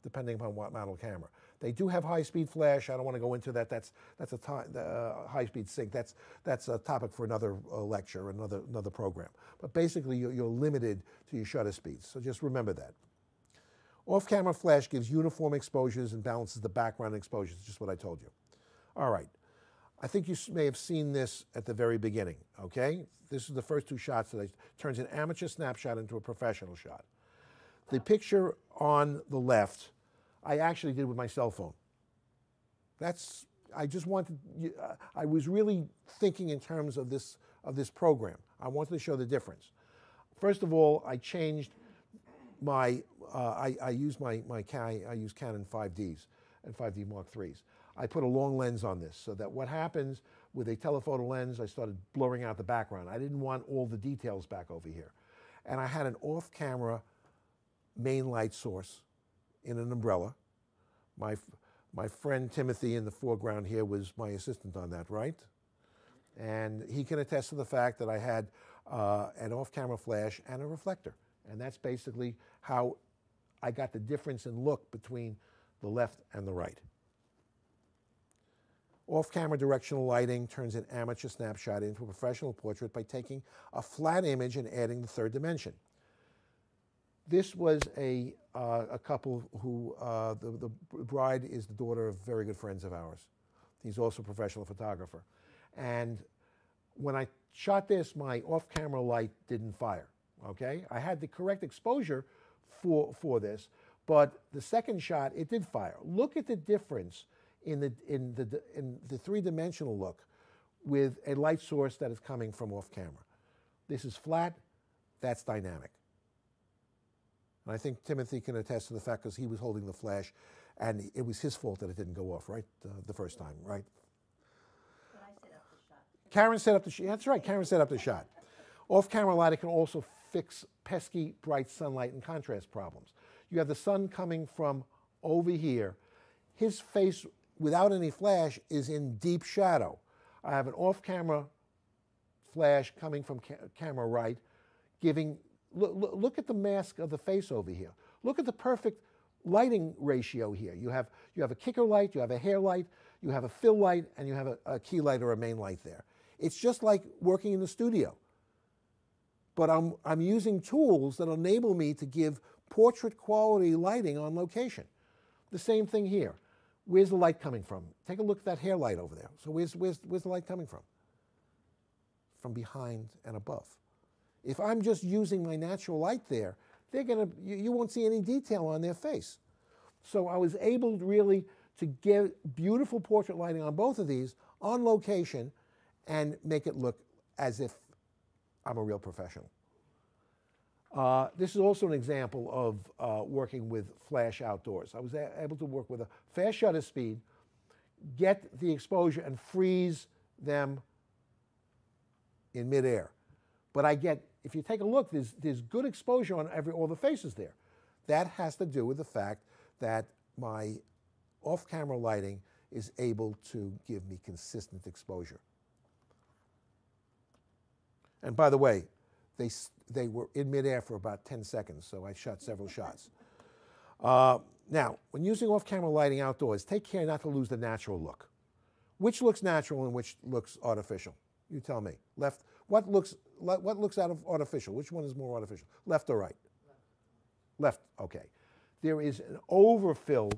depending upon what model camera. They do have high-speed flash. I don't want to go into that. That's that's a uh, high-speed sync. That's that's a topic for another uh, lecture, another another program. But basically, you're, you're limited to your shutter speeds. So just remember that. Off-camera flash gives uniform exposures and balances the background exposures. Just what I told you. All right. I think you may have seen this at the very beginning, okay? This is the first two shots that I turns an amateur snapshot into a professional shot. The picture on the left, I actually did with my cell phone. That's, I just wanted, uh, I was really thinking in terms of this, of this program. I wanted to show the difference. First of all, I changed my, uh, I, I use my, my, I use Canon 5Ds and 5D Mark IIIs. I put a long lens on this so that what happens with a telephoto lens, I started blurring out the background. I didn't want all the details back over here. And I had an off-camera main light source in an umbrella. My, my friend Timothy in the foreground here was my assistant on that, right? And he can attest to the fact that I had uh, an off-camera flash and a reflector. And that's basically how I got the difference in look between the left and the right. Off-camera directional lighting turns an amateur snapshot into a professional portrait by taking a flat image and adding the third dimension. This was a, uh, a couple who, uh, the, the bride is the daughter of very good friends of ours. He's also a professional photographer. And when I shot this, my off-camera light didn't fire, okay? I had the correct exposure for, for this, but the second shot, it did fire. Look at the difference in the, in the, in the three-dimensional look with a light source that is coming from off camera. This is flat, that's dynamic. And I think Timothy can attest to the fact because he was holding the flash and it was his fault that it didn't go off, right? Uh, the first time, right? Set. Karen set up the shot. That's right, Karen set up the shot. Off camera lighting can also fix pesky bright sunlight and contrast problems. You have the sun coming from over here. His face without any flash is in deep shadow. I have an off-camera flash coming from ca camera right, giving, look, at the mask of the face over here. Look at the perfect lighting ratio here. You have, you have a kicker light, you have a hair light, you have a fill light, and you have a, a key light or a main light there. It's just like working in the studio. But I'm, I'm using tools that enable me to give portrait quality lighting on location. The same thing here. Where's the light coming from? Take a look at that hair light over there. So where's, where's, where's the light coming from? From behind and above. If I'm just using my natural light there, they're gonna, you, you won't see any detail on their face. So I was able really to get beautiful portrait lighting on both of these on location and make it look as if I'm a real professional. Uh, this is also an example of uh, working with flash outdoors. I was able to work with a fast shutter speed, get the exposure and freeze them in midair. But I get, if you take a look, there's, there's good exposure on every, all the faces there. That has to do with the fact that my off-camera lighting is able to give me consistent exposure. And by the way, they, they were in midair for about 10 seconds, so I shot several shots. Uh, now, when using off-camera lighting outdoors, take care not to lose the natural look. Which looks natural and which looks artificial? You tell me. Left. What looks what looks out of artificial? Which one is more artificial? Left or right? Left. Left. Okay. There is an overfill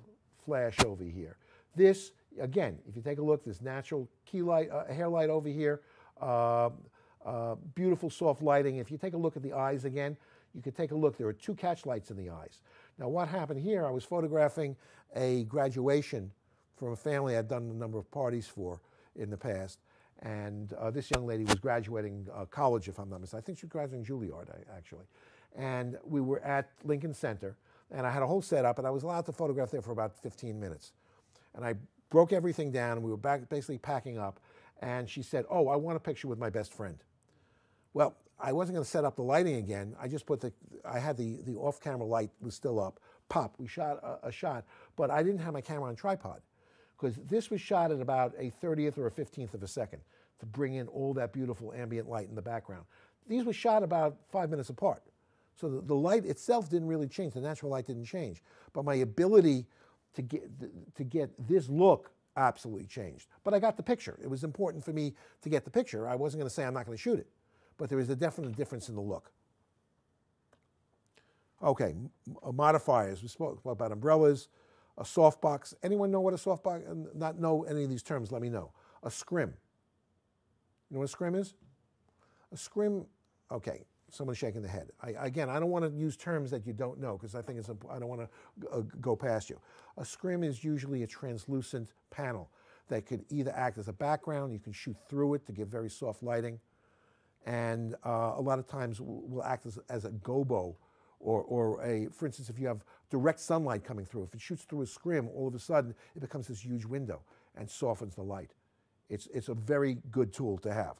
flash over here. This again, if you take a look, this natural key light, uh, hair light over here. Uh, uh, beautiful soft lighting. If you take a look at the eyes again, you can take a look. There are two catch lights in the eyes. Now, what happened here, I was photographing a graduation from a family I'd done a number of parties for in the past. And uh, this young lady was graduating uh, college, if I'm not mistaken. I think she was graduating Juilliard, actually. And we were at Lincoln Center, and I had a whole setup, and I was allowed to photograph there for about 15 minutes. And I broke everything down, and we were back, basically packing up. And she said, "Oh, I want a picture with my best friend." Well, I wasn't going to set up the lighting again. I just put the, I had the, the off camera light was still up. Pop, we shot a, a shot, but I didn't have my camera on tripod because this was shot at about a 30th or a 15th of a second to bring in all that beautiful ambient light in the background. These were shot about five minutes apart. So the, the light itself didn't really change, the natural light didn't change. But my ability to get, to get this look absolutely changed. But I got the picture. It was important for me to get the picture. I wasn't going to say I'm not going to shoot it but there is a definite difference in the look. Okay, modifiers. We spoke about umbrellas, a softbox. Anyone know what a softbox? Not know any of these terms? Let me know. A scrim. You know what a scrim is? A scrim. Okay, someone's shaking the head. I, again, I don't want to use terms that you don't know because I think it's. I don't want to uh, go past you. A scrim is usually a translucent panel that could either act as a background. You can shoot through it to give very soft lighting and uh, a lot of times will act as, as a gobo or, or a, for instance, if you have direct sunlight coming through, if it shoots through a scrim, all of a sudden it becomes this huge window and softens the light. It's, it's a very good tool to have.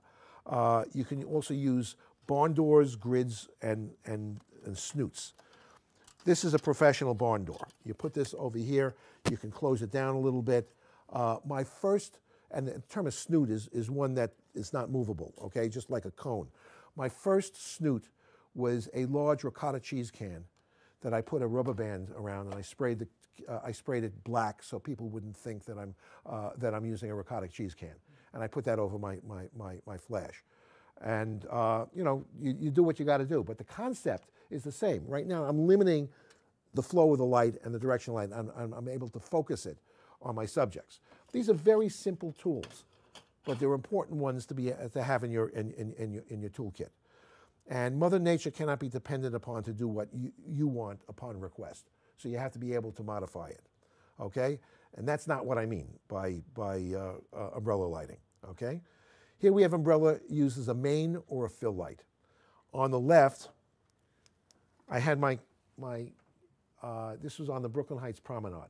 Uh, you can also use barn doors, grids, and, and, and snoots. This is a professional barn door. You put this over here, you can close it down a little bit. Uh, my first, and the term of snoot is, is one that is not movable, okay, just like a cone. My first snoot was a large ricotta cheese can that I put a rubber band around and I sprayed, the, uh, I sprayed it black so people wouldn't think that I'm, uh, that I'm using a ricotta cheese can. And I put that over my, my, my, my flash. And, uh, you know, you, you do what you got to do. But the concept is the same. Right now, I'm limiting the flow of the light and the direction of light. I'm, I'm, I'm able to focus it on my subjects. These are very simple tools, but they're important ones to, be, to have in your, in, in, in your, in your toolkit. And Mother Nature cannot be dependent upon to do what you, you want upon request. So you have to be able to modify it. Okay? And that's not what I mean by, by uh, uh, umbrella lighting. Okay? Here we have umbrella used as a main or a fill light. On the left, I had my, my uh, this was on the Brooklyn Heights Promenade.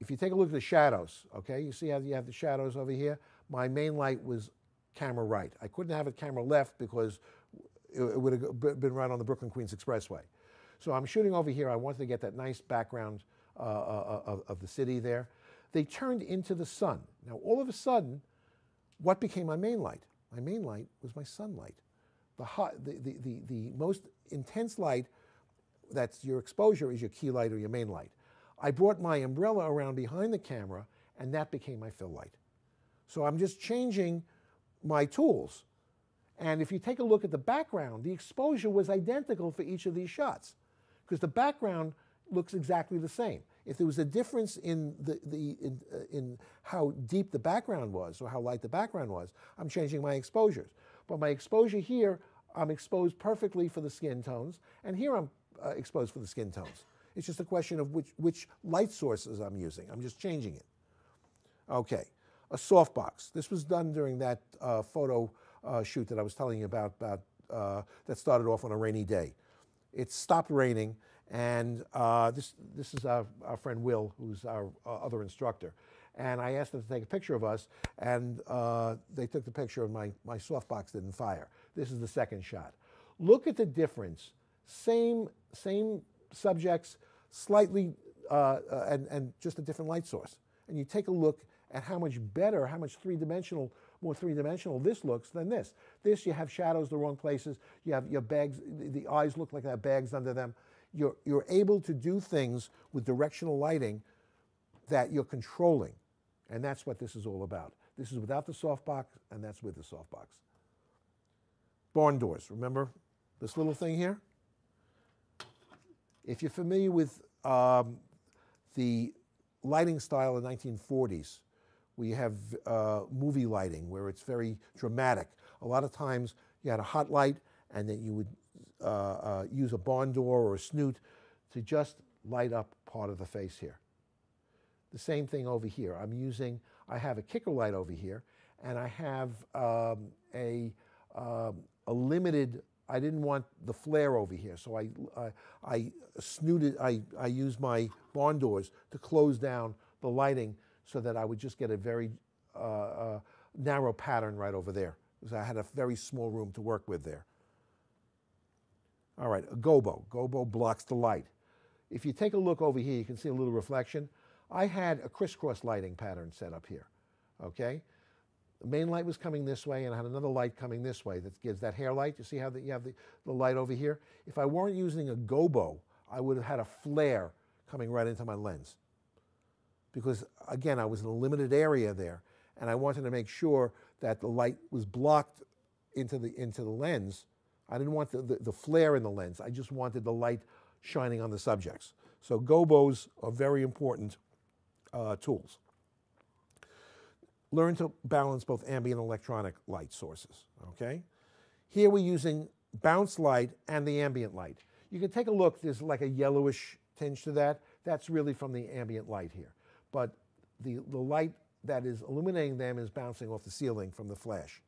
If you take a look at the shadows, okay, you see how you have the shadows over here? My main light was camera right. I couldn't have it camera left because it, would have been right on the Brooklyn Queens Expressway. So I'm shooting over here. I wanted to get that nice background uh, uh, of, of the city there. They turned into the sun. Now, all of a sudden, what became my main light? My main light was my sunlight. The, hot, the, the, the, the most intense light that's your exposure is your key light or your main light. I brought my umbrella around behind the camera, and that became my fill light. So I'm just changing my tools. And if you take a look at the background, the exposure was identical for each of these shots because the background looks exactly the same. If there was a difference in, the, the, in, uh, in how deep the background was or how light the background was, I'm changing my exposures. But my exposure here, I'm exposed perfectly for the skin tones, and here I'm uh, exposed for the skin tones. It's just a question of which, which light sources I'm using. I'm just changing it. Okay, a softbox. This was done during that uh, photo uh, shoot that I was telling you about, about uh, that started off on a rainy day. It stopped raining, and uh, this, this is our, our friend Will, who's our uh, other instructor. And I asked them to take a picture of us, and uh, they took the picture, and my, my softbox didn't fire. This is the second shot. Look at the difference. Same, same subjects, slightly, uh, and, and just a different light source. And you take a look at how much better, how much three-dimensional, more three-dimensional this looks than this. This, you have shadows the wrong places. You have your bags, the, eyes look like they have bags under them. You're, you're able to do things with directional lighting that you're controlling. And that's what this is all about. This is without the softbox, and that's with the softbox. Barn doors, remember this little thing here? If you're familiar with um, the lighting style in the 1940s, we have uh, movie lighting where it's very dramatic. A lot of times you had a hot light and then you would uh, uh, use a barn door or a snoot to just light up part of the face here. The same thing over here. I'm using, I have a kicker light over here and I have um, a, um, a limited, I didn't want the flare over here, so I, I, I snooted, I, I used my barn doors to close down the lighting so that I would just get a very uh, uh, narrow pattern right over there because I had a very small room to work with there. All right, a gobo. Gobo blocks the light. If you take a look over here, you can see a little reflection. I had a crisscross lighting pattern set up here, okay? The main light was coming this way, and I had another light coming this way that gives that hair light. You see how the, you have the, the light over here? If I weren't using a gobo, I would have had a flare coming right into my lens. Because again, I was in a limited area there, and I wanted to make sure that the light was blocked into the, into the lens. I didn't want the, the, the flare in the lens. I just wanted the light shining on the subjects. So gobos are very important uh, tools. Learn to balance both ambient and electronic light sources, okay? Here we're using bounce light and the ambient light. You can take a look, there's like a yellowish tinge to that. That's really from the ambient light here. But the, the light that is illuminating them is bouncing off the ceiling from the flash.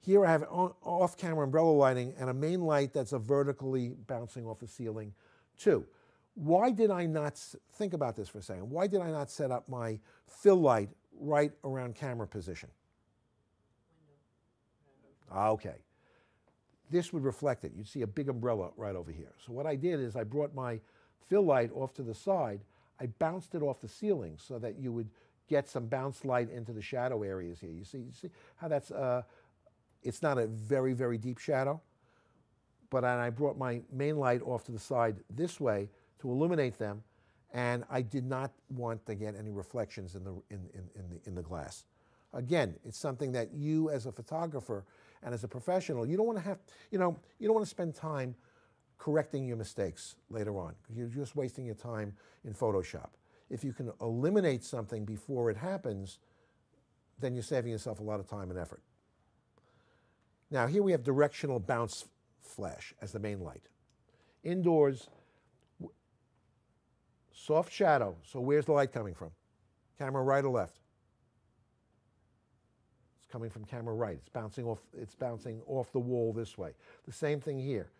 Here I have off-camera umbrella lighting and a main light that's a vertically bouncing off the ceiling too. Why did I not, think about this for a second, why did I not set up my fill light right around camera position? Ah, okay. This would reflect it. You'd see a big umbrella right over here. So what I did is I brought my fill light off to the side. I bounced it off the ceiling so that you would get some bounce light into the shadow areas here. You see, you see how that's, uh, it's not a very, very deep shadow, but I brought my main light off to the side this way to illuminate them, and I did not want to get any reflections in the, in, in, in, the, in the glass. Again, it's something that you as a photographer and as a professional, you don't want to have, you know, you don't want to spend time correcting your mistakes later on. You're just wasting your time in Photoshop. If you can eliminate something before it happens, then you're saving yourself a lot of time and effort. Now here we have directional bounce flash as the main light. Indoors, soft shadow. So where's the light coming from? Camera right or left? It's coming from camera right. It's bouncing off, it's bouncing off the wall this way. The same thing here.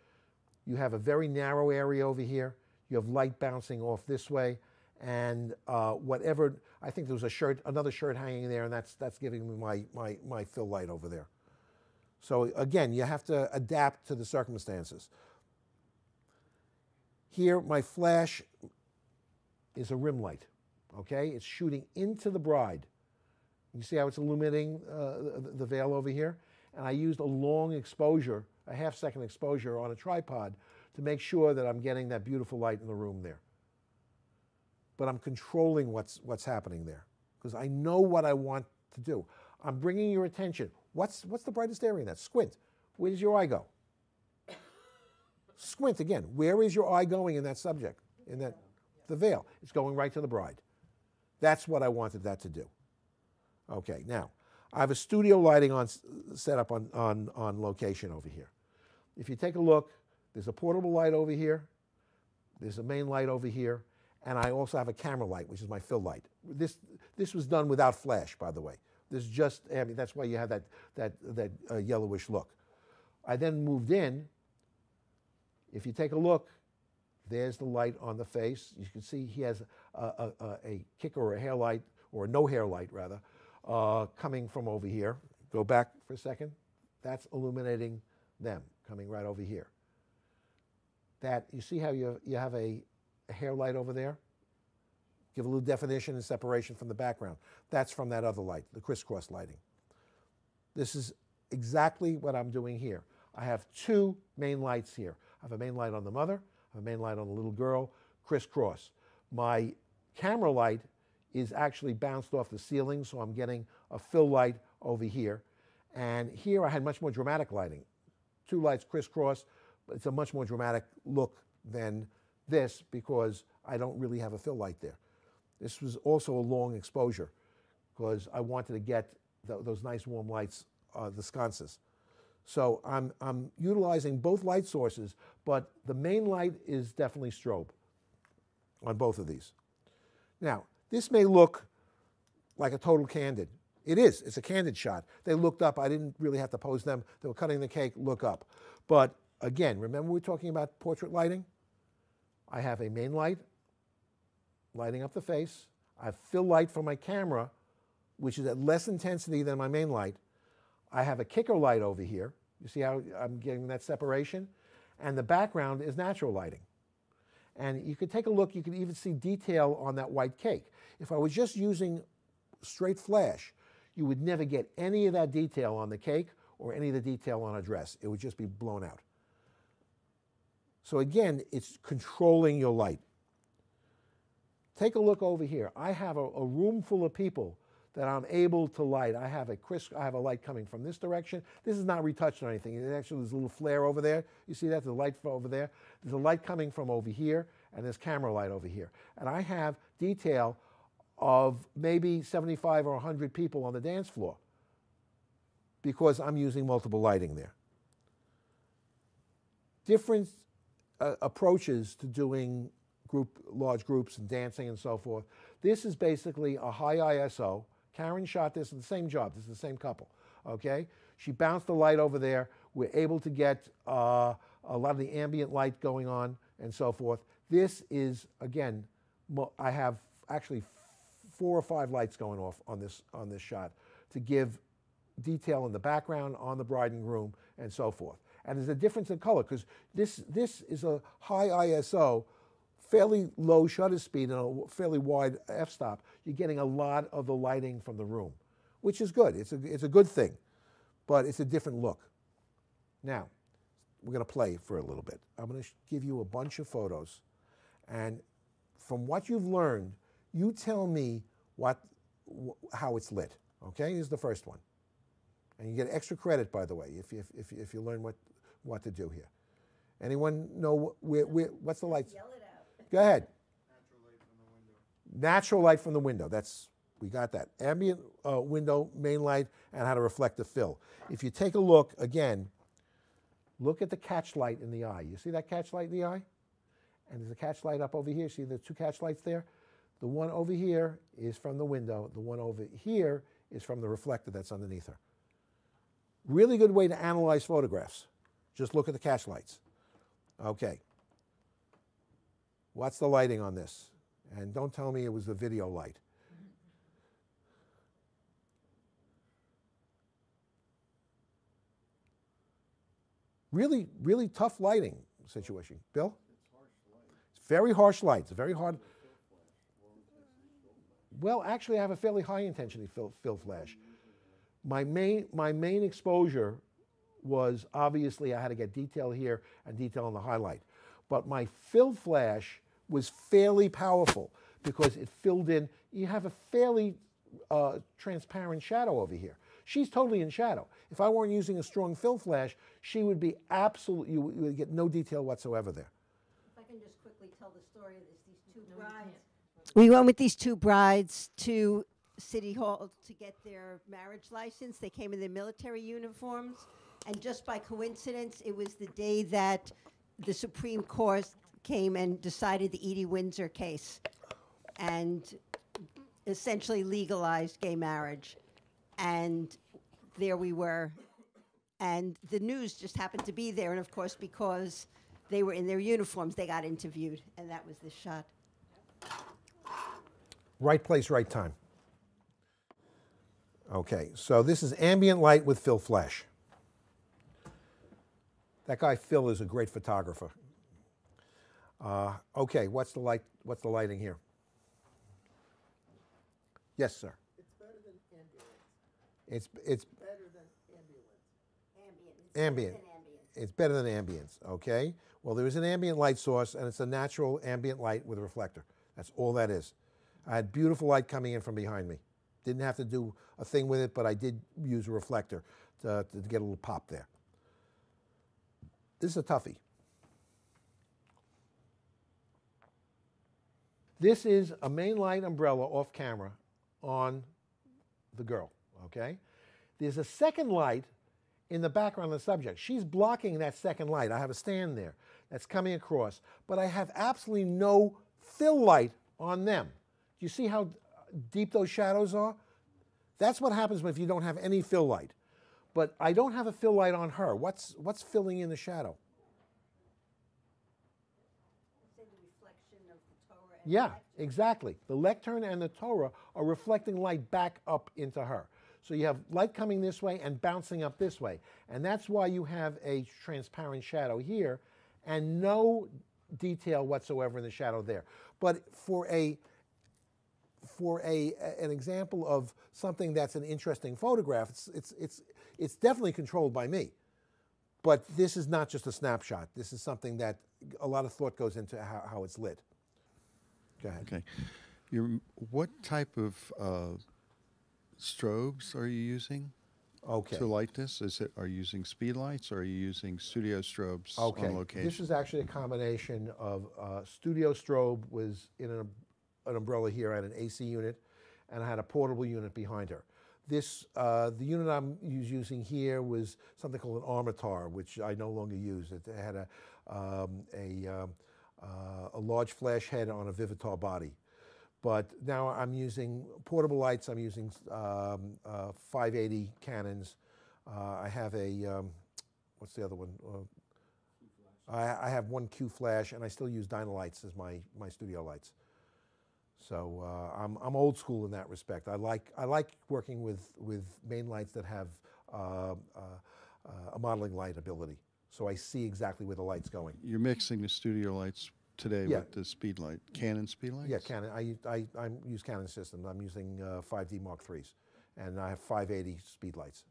You have a very narrow area over here. You have light bouncing off this way. And uh, whatever, I think there was a shirt, another shirt hanging there, and that's, that's giving me my, my, my fill light over there. So again, you have to adapt to the circumstances. Here, my flash is a rim light, okay? It's shooting into the bride. You see how it's illuminating uh, the, the veil over here? And I used a long exposure, a half second exposure on a tripod to make sure that I'm getting that beautiful light in the room there. But I'm controlling what's, what's happening there because I know what I want to do. I'm bringing your attention. What's, what's the brightest area in that? Squint. Where does your eye go? Squint again. Where is your eye going in that subject? In that, the veil. It's going right to the bride. That's what I wanted that to do. Okay, now, I have a studio lighting on, set up on, on, on location over here. If you take a look, there's a portable light over here, there's a main light over here, and I also have a camera light, which is my fill light. This, this was done without flash, by the way. There's just, I mean, that's why you have that, that, that uh, yellowish look. I then moved in. If you take a look, there's the light on the face. You can see he has a, a, a kicker or a hair light, or a no hair light rather, uh, coming from over here. Go back for a second. That's illuminating them coming right over here. That, you see how you, you have a, a hair light over there? give a little definition and separation from the background. That's from that other light, the crisscross lighting. This is exactly what I'm doing here. I have two main lights here. I have a main light on the mother, I have a main light on the little girl, crisscross. My camera light is actually bounced off the ceiling, so I'm getting a fill light over here. And here I had much more dramatic lighting. Two lights crisscross, but it's a much more dramatic look than this because I don't really have a fill light there. This was also a long exposure because I wanted to get those nice warm lights, uh, the sconces. So I'm, I'm utilizing both light sources, but the main light is definitely strobe on both of these. Now, this may look like a total candid. It is. It's a candid shot. They looked up. I didn't really have to pose them. They were cutting the cake. Look up. But again, remember we are talking about portrait lighting? I have a main light, lighting up the face. I have fill light for my camera, which is at less intensity than my main light. I have a kicker light over here. You see how I'm getting that separation? And the background is natural lighting. And you could take a look, you could even see detail on that white cake. If I was just using straight flash, you would never get any of that detail on the cake or any of the detail on a dress. It would just be blown out. So again, it's controlling your light. Take a look over here. I have a, a room full of people that I'm able to light. I have a crisp, I have a light coming from this direction. This is not retouched or anything. It actually there's a little flare over there. You see that? A light over there. There's a light coming from over here, and there's camera light over here. And I have detail of maybe 75 or 100 people on the dance floor because I'm using multiple lighting there. Different uh, approaches to doing group, large groups and dancing and so forth. This is basically a high ISO. Karen shot this in the same job. This is the same couple. Okay, she bounced the light over there. We're able to get uh, a lot of the ambient light going on and so forth. This is again, I have actually four or five lights going off on this on this shot to give detail in the background on the bride and groom and so forth. And there's a difference in color because this this is a high ISO fairly low shutter speed and a fairly wide f-stop, you're getting a lot of the lighting from the room, which is good. It's a, it's a good thing, but it's a different look. Now, we're going to play for a little bit. I'm going to give you a bunch of photos, and from what you've learned, you tell me what, how it's lit. Okay, here's the first one. And you get extra credit, by the way, if, if, if, if you learn what, what to do here. Anyone know where, where, what's the lights? Yell it out. Go ahead. Natural light from the window. That's we got that. Ambient uh, window, main light, and how to reflect the fill. If you take a look again, look at the catch light in the eye. You see that catch light in the eye? And there's a catch light up over here. See the two catch lights there? The one over here is from the window. The one over here is from the reflector that's underneath her. Really good way to analyze photographs. Just look at the catch lights. Okay. What's the lighting on this? And don't tell me it was the video light. Really, really tough lighting situation. Bill? It's very harsh light. It's very hard. Well, actually, I have a fairly high intensity fill, fill flash. My main, my main exposure was obviously I had to get detail here and detail on the highlight. But my fill flash was fairly powerful because it filled in, you have a fairly uh, transparent shadow over here. She's totally in shadow. If I weren't using a strong fill flash, she would be absolutely, you would get no detail whatsoever there. If I can just quickly tell the story of this, these two No, brides. We went with these two brides to City Hall to get their marriage license. They came in their military uniforms. And just by coincidence, it was the day that the Supreme Court came and decided the Edie Windsor case and essentially legalized gay marriage. And there we were. And the news just happened to be there. And of course, because they were in their uniforms, they got interviewed. And that was the shot. Right place, right time. Okay, so this is ambient light with Phil Flash. That guy Phil is a great photographer. Uh, okay, what's the light? What's the lighting here? Yes, sir. It's better than ambulance. It's it's Better than ambulance. Ambient. It's Ambient. better than ambient. it's better than ambience. Okay. Well, there is an ambient light source, and it's a natural ambient light with a reflector. That's all that is. I had beautiful light coming in from behind me. Didn't have to do a thing with it, but I did use a reflector to, to get a little pop there. This is a toughie. This is a main light umbrella off camera on the girl, okay? There's a second light in the background of the subject. She's blocking that second light. I have a stand there that's coming across, but I have absolutely no fill light on them. You see how uh, deep those shadows are? That's what happens if you don't have any fill light. But I don't have a fill light on her. What's, what's filling in the shadow? The reflection the Yeah, exactly. The lectern and the Torah are reflecting light back up into her. So you have light coming this way and bouncing up this way. And that's why you have a transparent shadow here and no detail whatsoever in the shadow there. But for a for a, an example of something that's an interesting photograph, it's, it's, it's, it's definitely controlled by me. But this is not just a snapshot. This is something that a lot of thought goes into how, how it's lit. Go ahead. Okay. Your, what type of uh, strobes are you using Okay. to light this? Is it, are you using speed lights or are you using studio strobes Okay. on location? This is actually a combination of uh, studio strobe was in an, an umbrella here. Had an AC unit, and I had a portable unit behind her. This uh, the unit I'm using here was something called an Armitar, which I no longer use. It had a um, a um, uh, a large flash head on a Vivitar body. But now I'm using portable lights. I'm using um, uh, 580 Canons. Uh, I have a um, what's the other one? Uh, I, I have one Q flash, and I still use Dynalites as my, my studio lights. So uh, I'm, I'm old school in that respect. I like, I like working with, with main lights that have uh, uh, uh, a modeling light ability. So I see exactly where the light's going. You're mixing the studio lights today Yeah. with the speed light, Canon speed lights? Yeah, Canon. I, I, I use Canon systems. I'm using uh, 5D Mark IIIs, and I have 580 speed lights.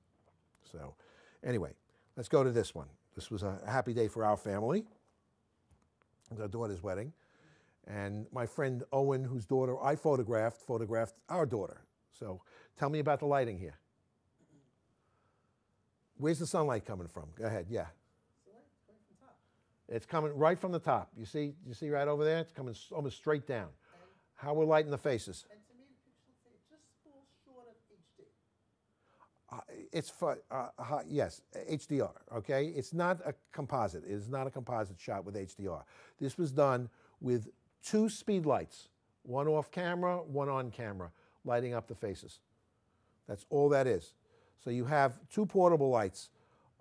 So, anyway, let's go to this one. This was a happy day for our family. It was our daughter's wedding, and my friend Owen, whose daughter I photographed, photographed our daughter. So, tell me about the lighting here. Where's the sunlight coming from? Go ahead. Yeah. It's coming right from the top. You see, you see right over there? It's coming almost straight down. How we're lighting the faces. And to me, the picture looks like just falls short of HD. Uh, It's for, uh, hi- yes, HDR, okay? It's not a composite. It is not a composite shot with HDR. This was done with two speed lights, one off camera, one on camera, lighting up the faces. That's all that is. So you have two portable lights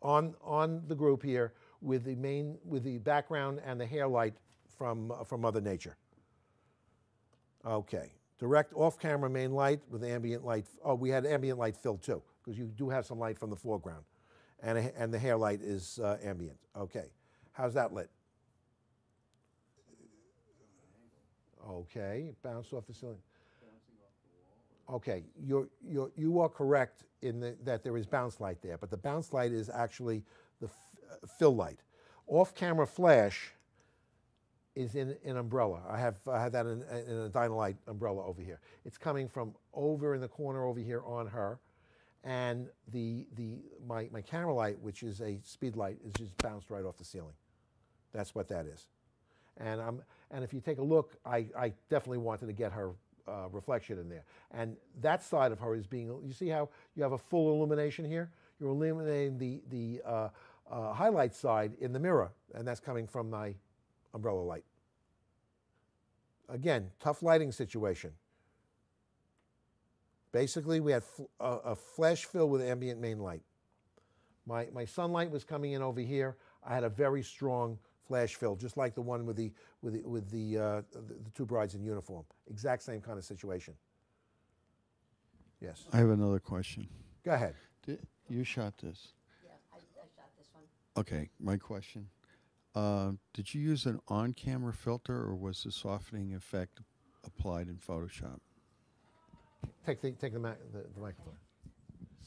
on, on the group here with the main, with the background and the hair light from, uh, from Mother Nature. Okay, direct off-camera main light with ambient light. Oh, we had ambient light filled too, because you do have some light from the foreground, and a, and the hair light is uh, ambient. Okay, how's that lit? Okay, bounced off the ceiling. Okay, you're, you're, you are correct in the, that there is bounce light there, but the bounce light is actually the uh, fill light. Off-camera flash is in an umbrella. I have, I have that in, in a Dynalite umbrella over here. It's coming from over in the corner over here on her, and the, the, my, my camera light, which is a speed light, is just bounced right off the ceiling. That's what that is. And, I'm, and if you take a look, I, I definitely wanted to get her uh, reflection in there. And that side of her is being, you see how you have a full illumination here? You're illuminating the, the uh, uh, highlight side in the mirror, and that's coming from my umbrella light. Again, tough lighting situation. Basically, we had fl- a, flash fill with ambient main light. My, my sunlight was coming in over here. I had a very strong flash fill, just like the one with the, with the, with the, uh, the, the two brides in uniform. Exact same kind of situation. Yes. I have another question. Go ahead. Did, you shot this. Yeah, I, I shot this one. Okay, my question. Uh, did you use an on-camera filter or was the softening effect applied in Photoshop? Take the, take the, mic- the, the microphone.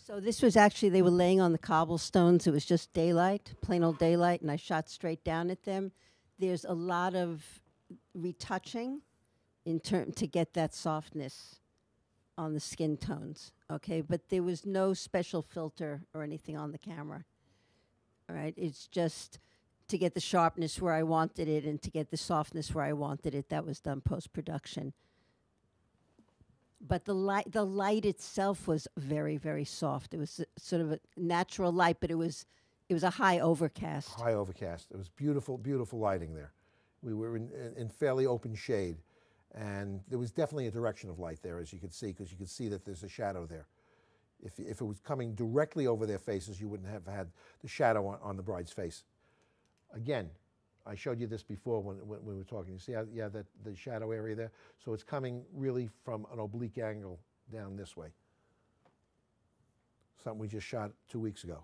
So this was actually, they were laying on the cobblestones. It was just daylight, plain old daylight, and I shot straight down at them. There's a lot of retouching in term to get that softness on the skin tones. Okay, but there was no special filter or anything on the camera. All right, it's just to get the sharpness where I wanted it and to get the softness where I wanted it. That was done post production. But the light, the light itself was very, very soft. It was sort of a natural light, but it was, it was a high overcast. High overcast. It was beautiful, beautiful lighting there. We were in, in fairly open shade, and there was definitely a direction of light there, as you could see, because you could see that there's a shadow there. If, if it was coming directly over their faces, you wouldn't have had the shadow on, on the bride's face. Again, I showed you this before when, when we were talking. You see how, yeah, that the shadow area there? So it's coming really from an oblique angle down this way. Something we just shot two weeks ago.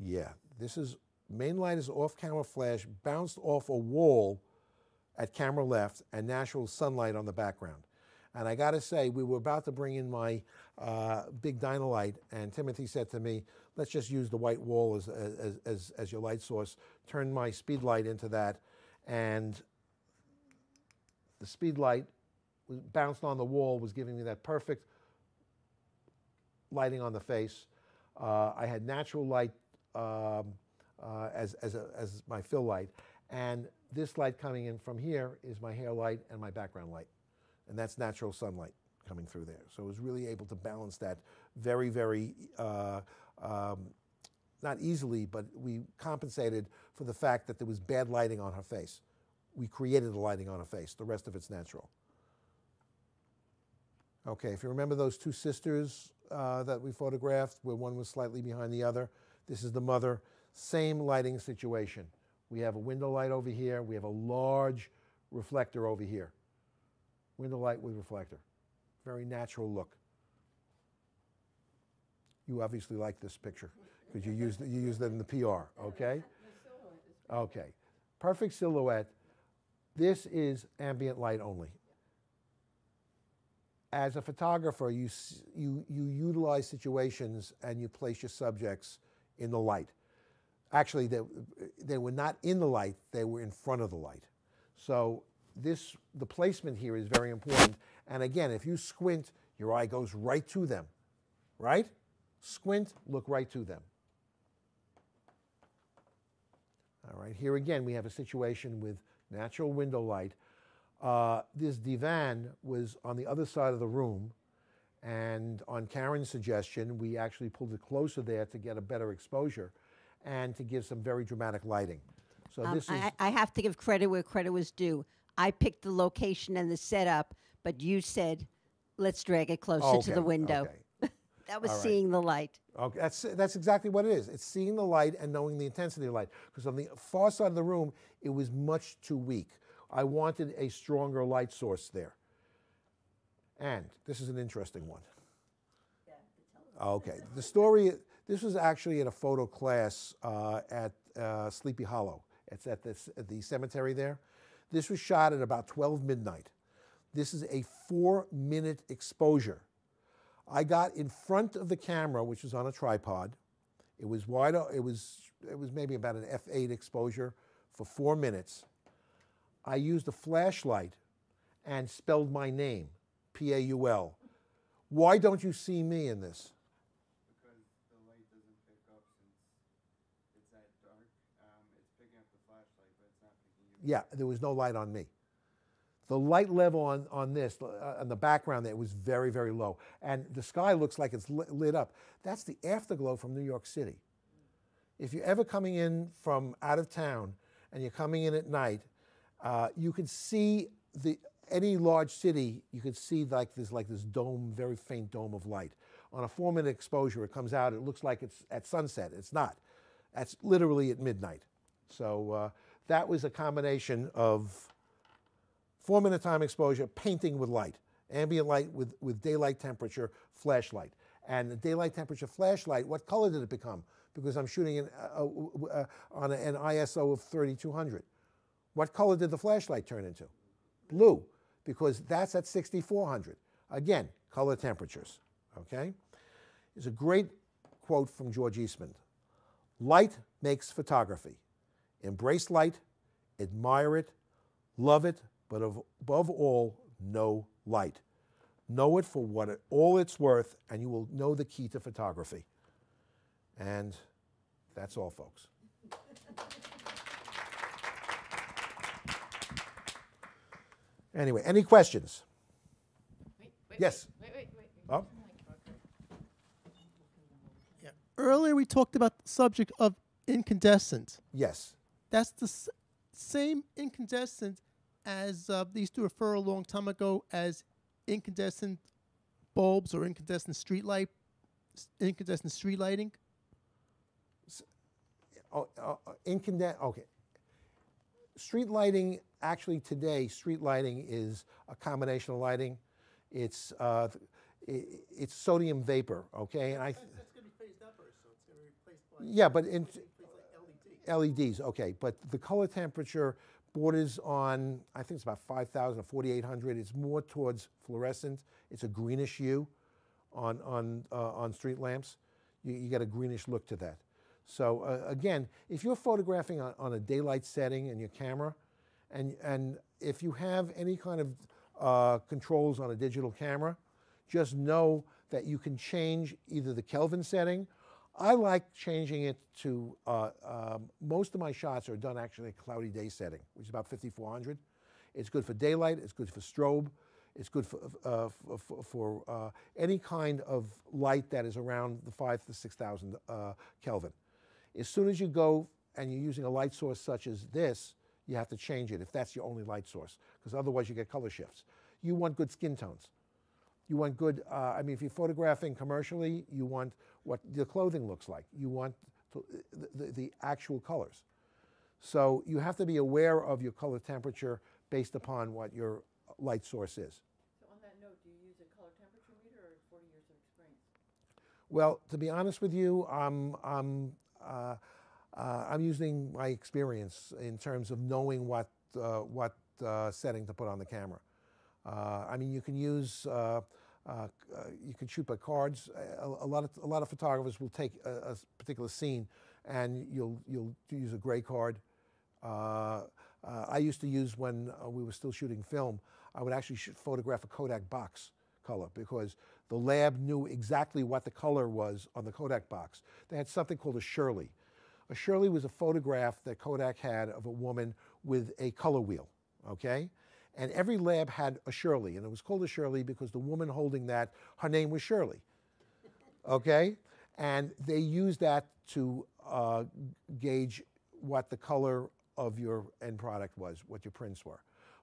Yeah, this is, main light is off camera flash, bounced off a wall at camera left and natural sunlight on the background. And I got to say, we were about to bring in my uh, big Dynalite, and Timothy said to me, let's just use the white wall as, as, as, as your light source. Turn my speed light into that, and the speed light was bounced on the wall, was giving me that perfect lighting on the face. Uh, I had natural light um, uh, as, as, a, as my fill light. And this light coming in from here is my hair light and my background light. And that's natural sunlight coming through there. So I was really able to balance that very, very, uh, um, not easily, but we compensated for the fact that there was bad lighting on her face. We created the lighting on her face. The rest of it's natural. Okay, if you remember those two sisters uh, that we photographed, where one was slightly behind the other, this is the mother. Same lighting situation. We have a window light over here. We have a large reflector over here. Window light with reflector. Very natural look. You obviously like this picture because you used, you used it in the PR, okay? Okay. Perfect silhouette. This is ambient light only as a photographer, you, you, you utilize situations and you place your subjects in the light. Actually, they, they were not in the light, they were in front of the light. So this, the placement here is very important. And again, if you squint, your eye goes right to them, right? Squint, look right to them. All right, here again, we have a situation with natural window light. Uh, this divan was on the other side of the room, and on Karen's suggestion, we actually pulled it closer there to get a better exposure and to give some very dramatic lighting. So Um, this is I, I have to give credit where credit was due. I picked the location and the setup, but you said, let's drag it closer Oh, to the window. okay. (laughs) That was All right. seeing the light. Okay, that's, that's exactly what it is. It's seeing the light and knowing the intensity of light. Because on the far side of the room, it was much too weak. I wanted a stronger light source there. And this is an interesting one. Okay, the story, this was actually in a photo class uh, at uh, Sleepy Hollow. It's at, this, at the cemetery there. This was shot at about 12 midnight. This is a four minute exposure. I got in front of the camera, which was on a tripod. It was wide. It was it was maybe about an f8 exposure for four minutes. I used a flashlight and spelled my name, P-A-U-L. Why don't you see me in this? because the light doesn't pick up since it's that dark. Um, it's picking up the flashlight, but it's not picking you. Yeah, there was no light on me. The light level on, on this, uh, on the background there, was very, very low. And the sky looks like it's lit, lit up. That's the afterglow from New York City. If you're ever coming in from out of town and you're coming in at night, uh, you can see the any large city. You could see like this like this dome, very faint dome of light. On a four-minute exposure, it comes out. It looks like it's at sunset. It's not. That's literally at midnight. So uh, that was a combination of four minute time exposure, painting with light, ambient light with, with daylight temperature, flashlight. And the daylight temperature flashlight, what color did it become? Because I'm shooting in, uh, uh, uh, on an ISO of 3200. What color did the flashlight turn into? Blue, because that's at 6400. Again, color temperatures, okay? There's a great quote from George Eastman Light makes photography. Embrace light, admire it, love it, but above all, know light. Know it for what it, all it's worth, and you will know the key to photography. And that's all, folks. Anyway, any questions? Wait, wait, Yes. Wait, wait, wait. wait. Oh. Yeah. Earlier, we talked about the subject of incandescent. Yes. That's the s- same incandescent as uh, they used to refer a long time ago as incandescent bulbs or incandescent street light, s- incandescent street lighting. Oh, uh, uh, incandescent, okay. Street lighting, actually today, street lighting is a combination of lighting. It's, uh, i- it's sodium vapor, okay? And I, th- That's going to be phased out soon. It's going to be replaced by yeah, but in. LEDs, okay, but the color temperature borders on, I think it's about 5,000 or 4,800. It's more towards fluorescent. It's a greenish hue on, on, uh, on street lamps. You, you get a greenish look to that. So uh, again, if you're photographing on, on a daylight setting in your camera, and, and if you have any kind of uh, controls on a digital camera, just know that you can change either the Kelvin setting. I like changing it to, uh, um, most of my shots are done actually a cloudy day setting, which is about 5400. It's good for daylight, it's good for strobe, it's good for, uh, for, for- uh, any kind of light that is around the 5 to 6000 uh, Kelvin. As soon as you go and you're using a light source such as this, you have to change it if that's your only light source, because otherwise you get color shifts. You want good skin tones. You want good, uh, I mean, if you're photographing commercially, you want what the clothing looks like. You want to, the, the, the actual colors. So you have to be aware of your color temperature based upon what your light source is. So on that note, do you use a color temperature meter or 40 years of experience? Well, to be honest with you, I'm, I'm, uh, uh, I'm using my experience in terms of knowing what, uh, what uh, setting to put on the camera. Uh, I mean, you can use, uh, uh, uh, you can shoot by cards. A, a lot of, a lot of photographers will take a, a particular scene and you'll, you'll use a gray card. Uh, uh, I used to use when we were still shooting film, I would actually photograph a Kodak box color because the lab knew exactly what the color was on the Kodak box. They had something called a Shirley. A Shirley was a photograph that Kodak had of a woman with a color wheel, okay? And every lab had a Shirley, and it was called a Shirley because the woman holding that, her name was Shirley, okay? And they used that to uh, gauge what the color of your end product was, what your prints were.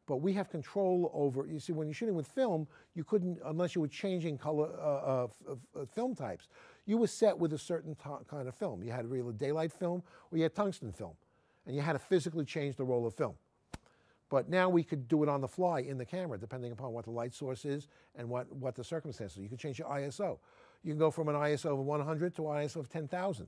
But we have control over, you see, when you're shooting with film, you couldn't, unless you were changing color, uh, uh, f- uh, film types, you were set with a certain kind of film. You had real daylight film or you had tungsten film. And you had to physically change the roll of film. But now we could do it on the fly in the camera, depending upon what the light source is and what, what the circumstances. You can change your ISO. You can go from an ISO of 100 to an ISO of 10,000.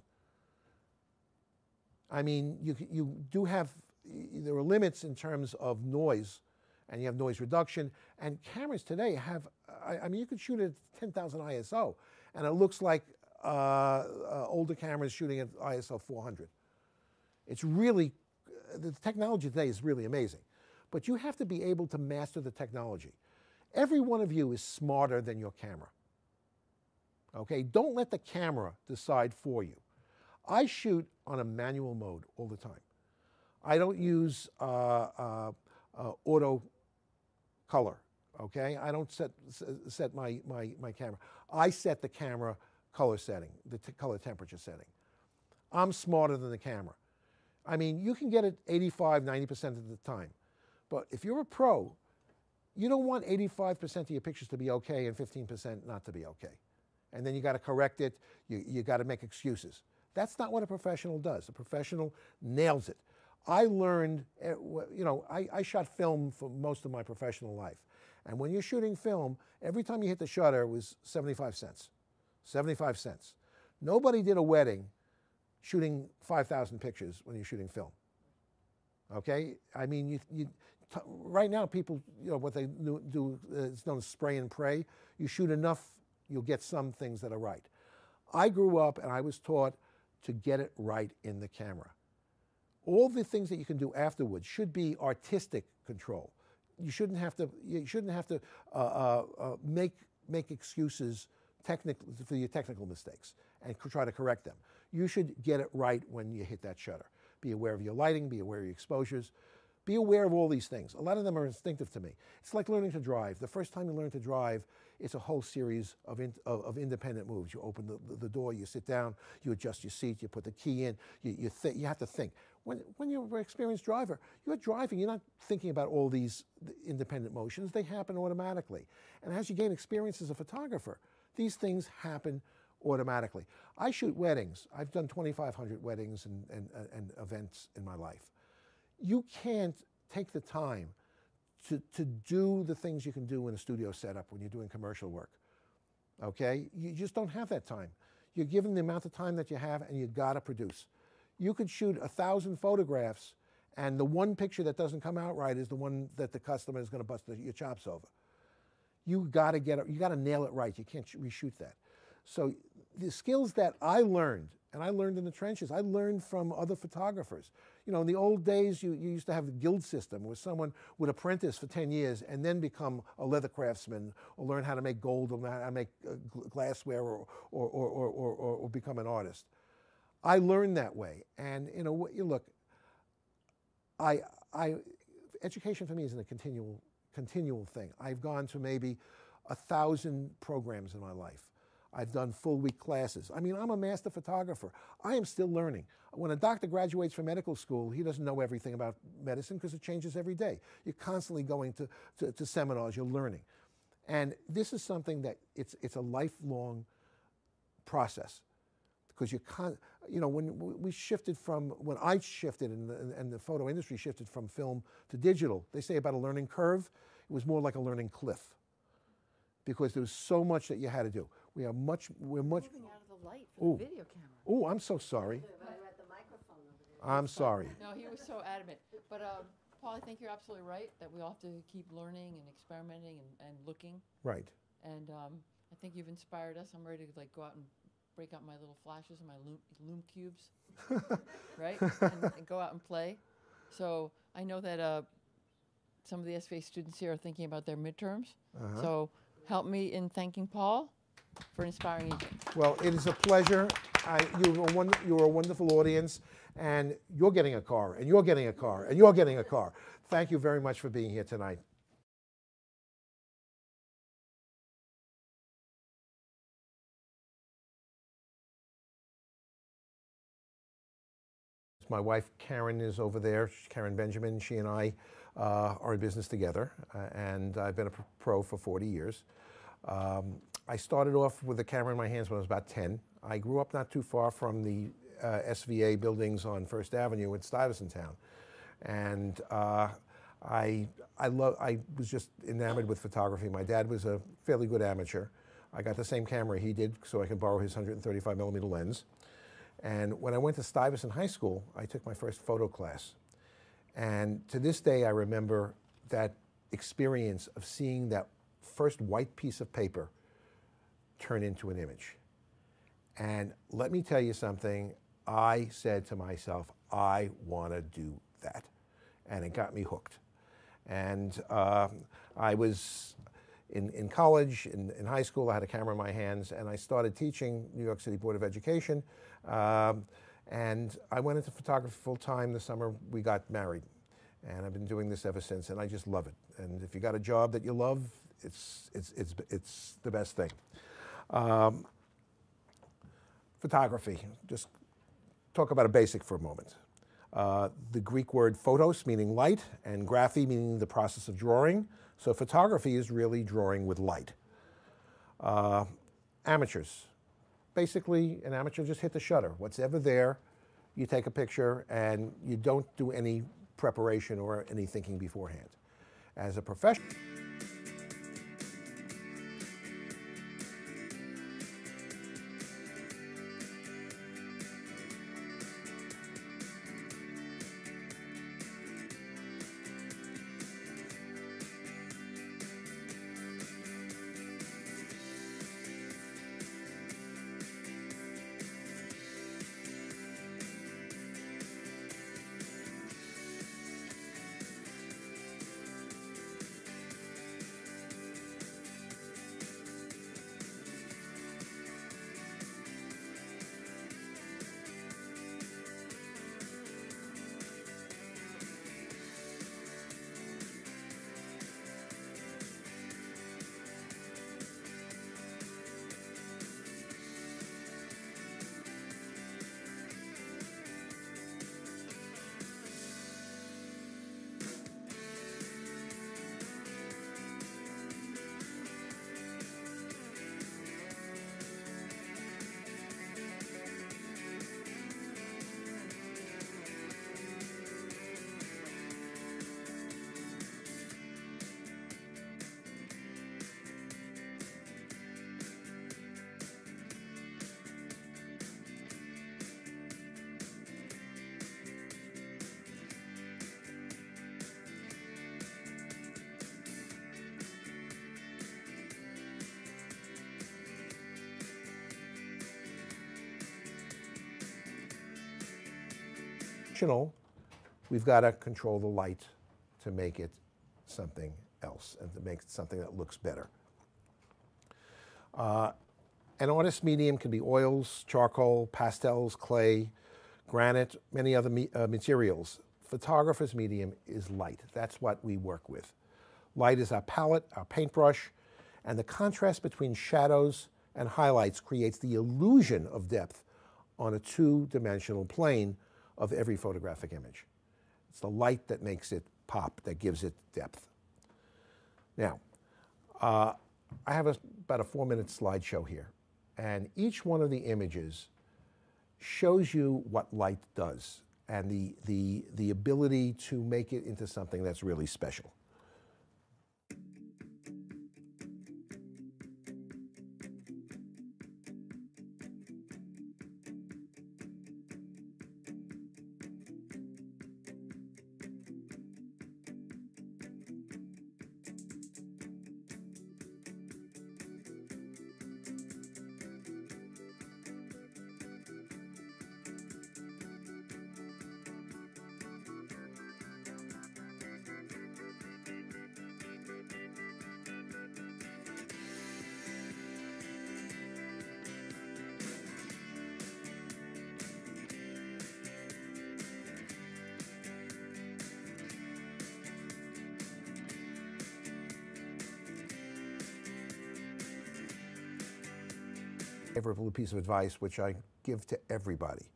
I mean, you, you do have, there are limits in terms of noise, and you have noise reduction. And cameras today have, I, I mean, you could shoot at 10,000 ISO, and it looks like uh, uh, older cameras shooting at ISO 400. It's really, the technology today is really amazing. But you have to be able to master the technology. Every one of you is smarter than your camera. Okay? Don't let the camera decide for you. I shoot on a manual mode all the time. I don't use uh, uh, uh, auto color. Okay, I don't set set my, my my camera. I set the camera color setting, the color temperature setting. I'm smarter than the camera. I mean, you can get it 85, 90% of the time. But if you're a pro, you don't want 85% of your pictures to be okay and 15% not to be okay. And then you got to correct it, you, you got to make excuses. That's not what a professional does. A professional nails it. I learned, eh, you know, I, I shot film for most of my professional life. And when you're shooting film, every time you hit the shutter it was 75 cents. 75 cents. Nobody did a wedding shooting 5,000 pictures when you're shooting film. Okay? I mean, you, you, right now, people, you know, what they do, it's known as spray and pray. You shoot enough, you'll get some things that are right. I grew up and I was taught to get it right in the camera. All the things that you can do afterwards should be artistic control. You shouldn't have to. You shouldn't have to uh, uh, uh, make make excuses technical for your technical mistakes and try to correct them. You should get it right when you hit that shutter. Be aware of your lighting. Be aware of your exposures. Be aware of all these things. A lot of them are instinctive to me. It's like learning to drive. The first time you learn to drive, it's a whole series of, in, of, of independent moves. You open the, the, door, you sit down, you adjust your seat, you put the key in, you, you, th- you have to think. When, when you're an experienced driver, you're driving, you're not thinking about all these independent motions, they happen automatically. And as you gain experience as a photographer, these things happen automatically. I shoot weddings. I've done 2,500 weddings and, and, and events in my life. You can't take the time to, to do the things you can do in a studio setup when you're doing commercial work. Okay? You just don't have that time. You're given the amount of time that you have and you gotta produce. You could shoot a thousand photographs and the one picture that doesn't come out right is the one that the customer is gonna bust the, your chops over. You gotta get it, you gotta nail it right. You can't reshoot that. So the skills that I learned, and I learned in the trenches, I learned from other photographers. You know, in the old days, you, you used to have the guild system where someone would apprentice for 10 years and then become a leather craftsman or learn how to make gold or how to make uh, glassware or, or, or, or, or, or become an artist. I learned that way. And a way, you look, I, I, education for me isn't a continual, continual thing. I've gone to maybe a thousand programs in my life. I've done full week classes. I mean, I'm a master photographer. I am still learning. When a doctor graduates from medical school, he doesn't know everything about medicine because it changes every day. You're constantly going to, to, to seminars, you're learning. And this is something that it's, it's a lifelong process because you can't, you know, when we shifted from, when I shifted and the, and the photo industry shifted from film to digital, they say about a learning curve, it was more like a learning cliff because there was so much that you had to do. We are much, we're much, Moving out of the light for Ooh. the video camera. oh, I'm so sorry. I'm sorry. No, he was so adamant. But um, Paul, I think you're absolutely right that we all have to keep learning and experimenting and, and looking. Right. And um, I think you've inspired us. I'm ready to like go out and break out my little flashes and my Lume, Lume Cubes, (laughs) right? And, and go out and play. So I know that uh, some of the SVA students here are thinking about their midterms. So help me in thanking Paul for inspiring Egypt. Well, it is a pleasure. I, you're, a won- you're a wonderful audience, and you're getting a car, and you're getting a car, and you're getting a car. Thank you very much for being here tonight. My wife Karen is over there, Karen Benjamin. She and I uh, are in business together, uh, and I've been a pro for 40 years. Um, I started off with a camera in my hands when I was about 10. I grew up not too far from the uh, SVA buildings on First Avenue in Stuyvesant Town, and uh, I I love I was just enamored with photography. My dad was a fairly good amateur. I got the same camera he did, so I could borrow his 135 millimeter lens. And when I went to Stuyvesant High School, I took my first photo class. And to this day, I remember that experience of seeing that first white piece of paper turn into an image. And let me tell you something, I said to myself, I want to do that. And it got me hooked. And um I was in, in college, in, in high school, I had a camera in my hands, and I started teaching New York City Board of Education. Um, and I went into photography full time the summer we got married. And I've been doing this ever since, and I just love it. And if you got a job that you love, it's, it's, it's, it's the best thing. Um, photography, just talk about a basic for a moment. Uh, the Greek word photos meaning light, and graphy meaning the process of drawing. So photography is really drawing with light. Uh, amateurs. Basically, an amateur just hit the shutter. What's ever there, you take a picture and you don't do any preparation or any thinking beforehand. As a professional, conventional, we've got to control the light to make it something else and to make something that looks better. Uh, an artist's medium can be oils, charcoal, pastels, clay, granite, many other me- uh, materials. Photographer's medium is light. That's what we work with. Light is our palette, our paintbrush, and the contrast between shadows and highlights creates the illusion of depth on a two-dimensional plane of every photographic image. It's the light that makes it pop, that gives it depth. Now, uh, I have a, about a four-minute slideshow here, and each one of the images shows you what light does and the, the, the ability to make it into something that's really special. Piece of advice, which I give to everybody.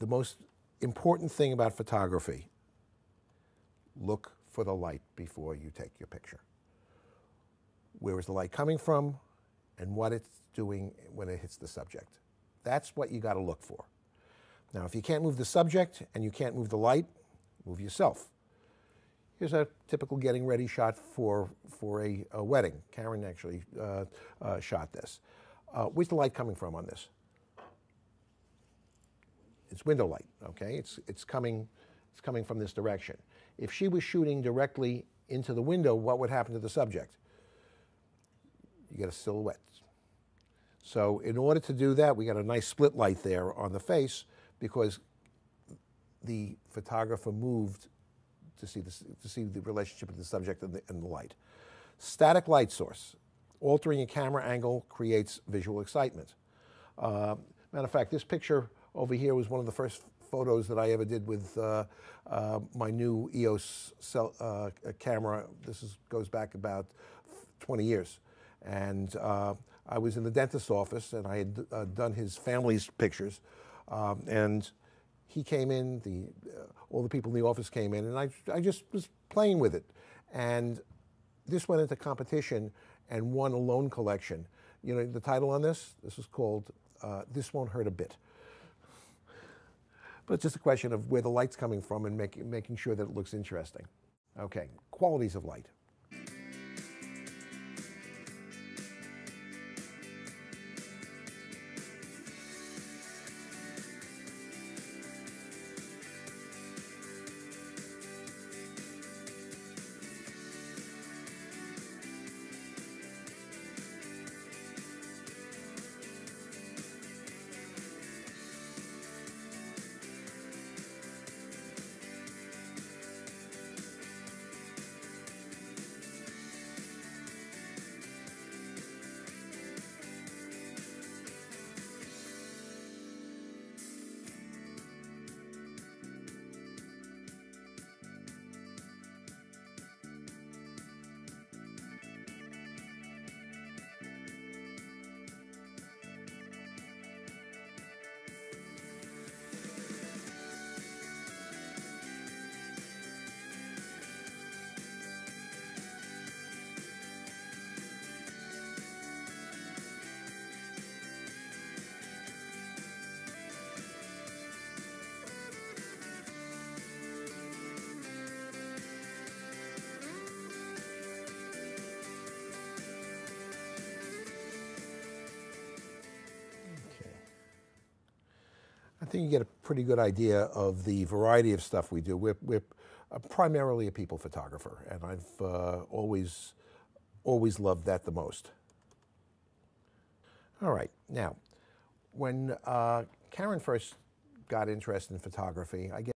The most important thing about photography look for the light before you take your picture. Where is the light coming from and what it's doing when it hits the subject? That's what you got to look for. Now, if you can't move the subject and you can't move the light, move yourself. Here's a typical getting ready shot for, for a, a wedding. Karen actually uh, uh, shot this. Uh, where's the light coming from on this? It's window light, okay? It's, it's, coming, it's coming from this direction. If she was shooting directly into the window, what would happen to the subject? You get a silhouette. So in order to do that, we got a nice split light there on the face because the photographer moved to see, the, to see the relationship of the subject and the, and the light. Static light source. Altering a camera angle creates visual excitement. Uh, matter of fact, this picture over here was one of the first photos that I ever did with uh, uh, my new EOS cell, uh, camera. This is, goes back about 20 years. And uh, I was in the dentist's office and I had uh, done his family's pictures. Um, and he came in, the, all the people in the office came in, and I, I just was playing with it. And this went into competition and won a loan collection. You know the title on this? This is called uh, This Won't Hurt a Bit. But it's just a question of where the light's coming from and make, making sure that it looks interesting. Okay, qualities of light. Think you get a pretty good idea of the variety of stuff we do. We're, we're uh, primarily a people photographer, and I've uh, always, always loved that the most. All right, now, when uh, Karen first got interested in photography. I get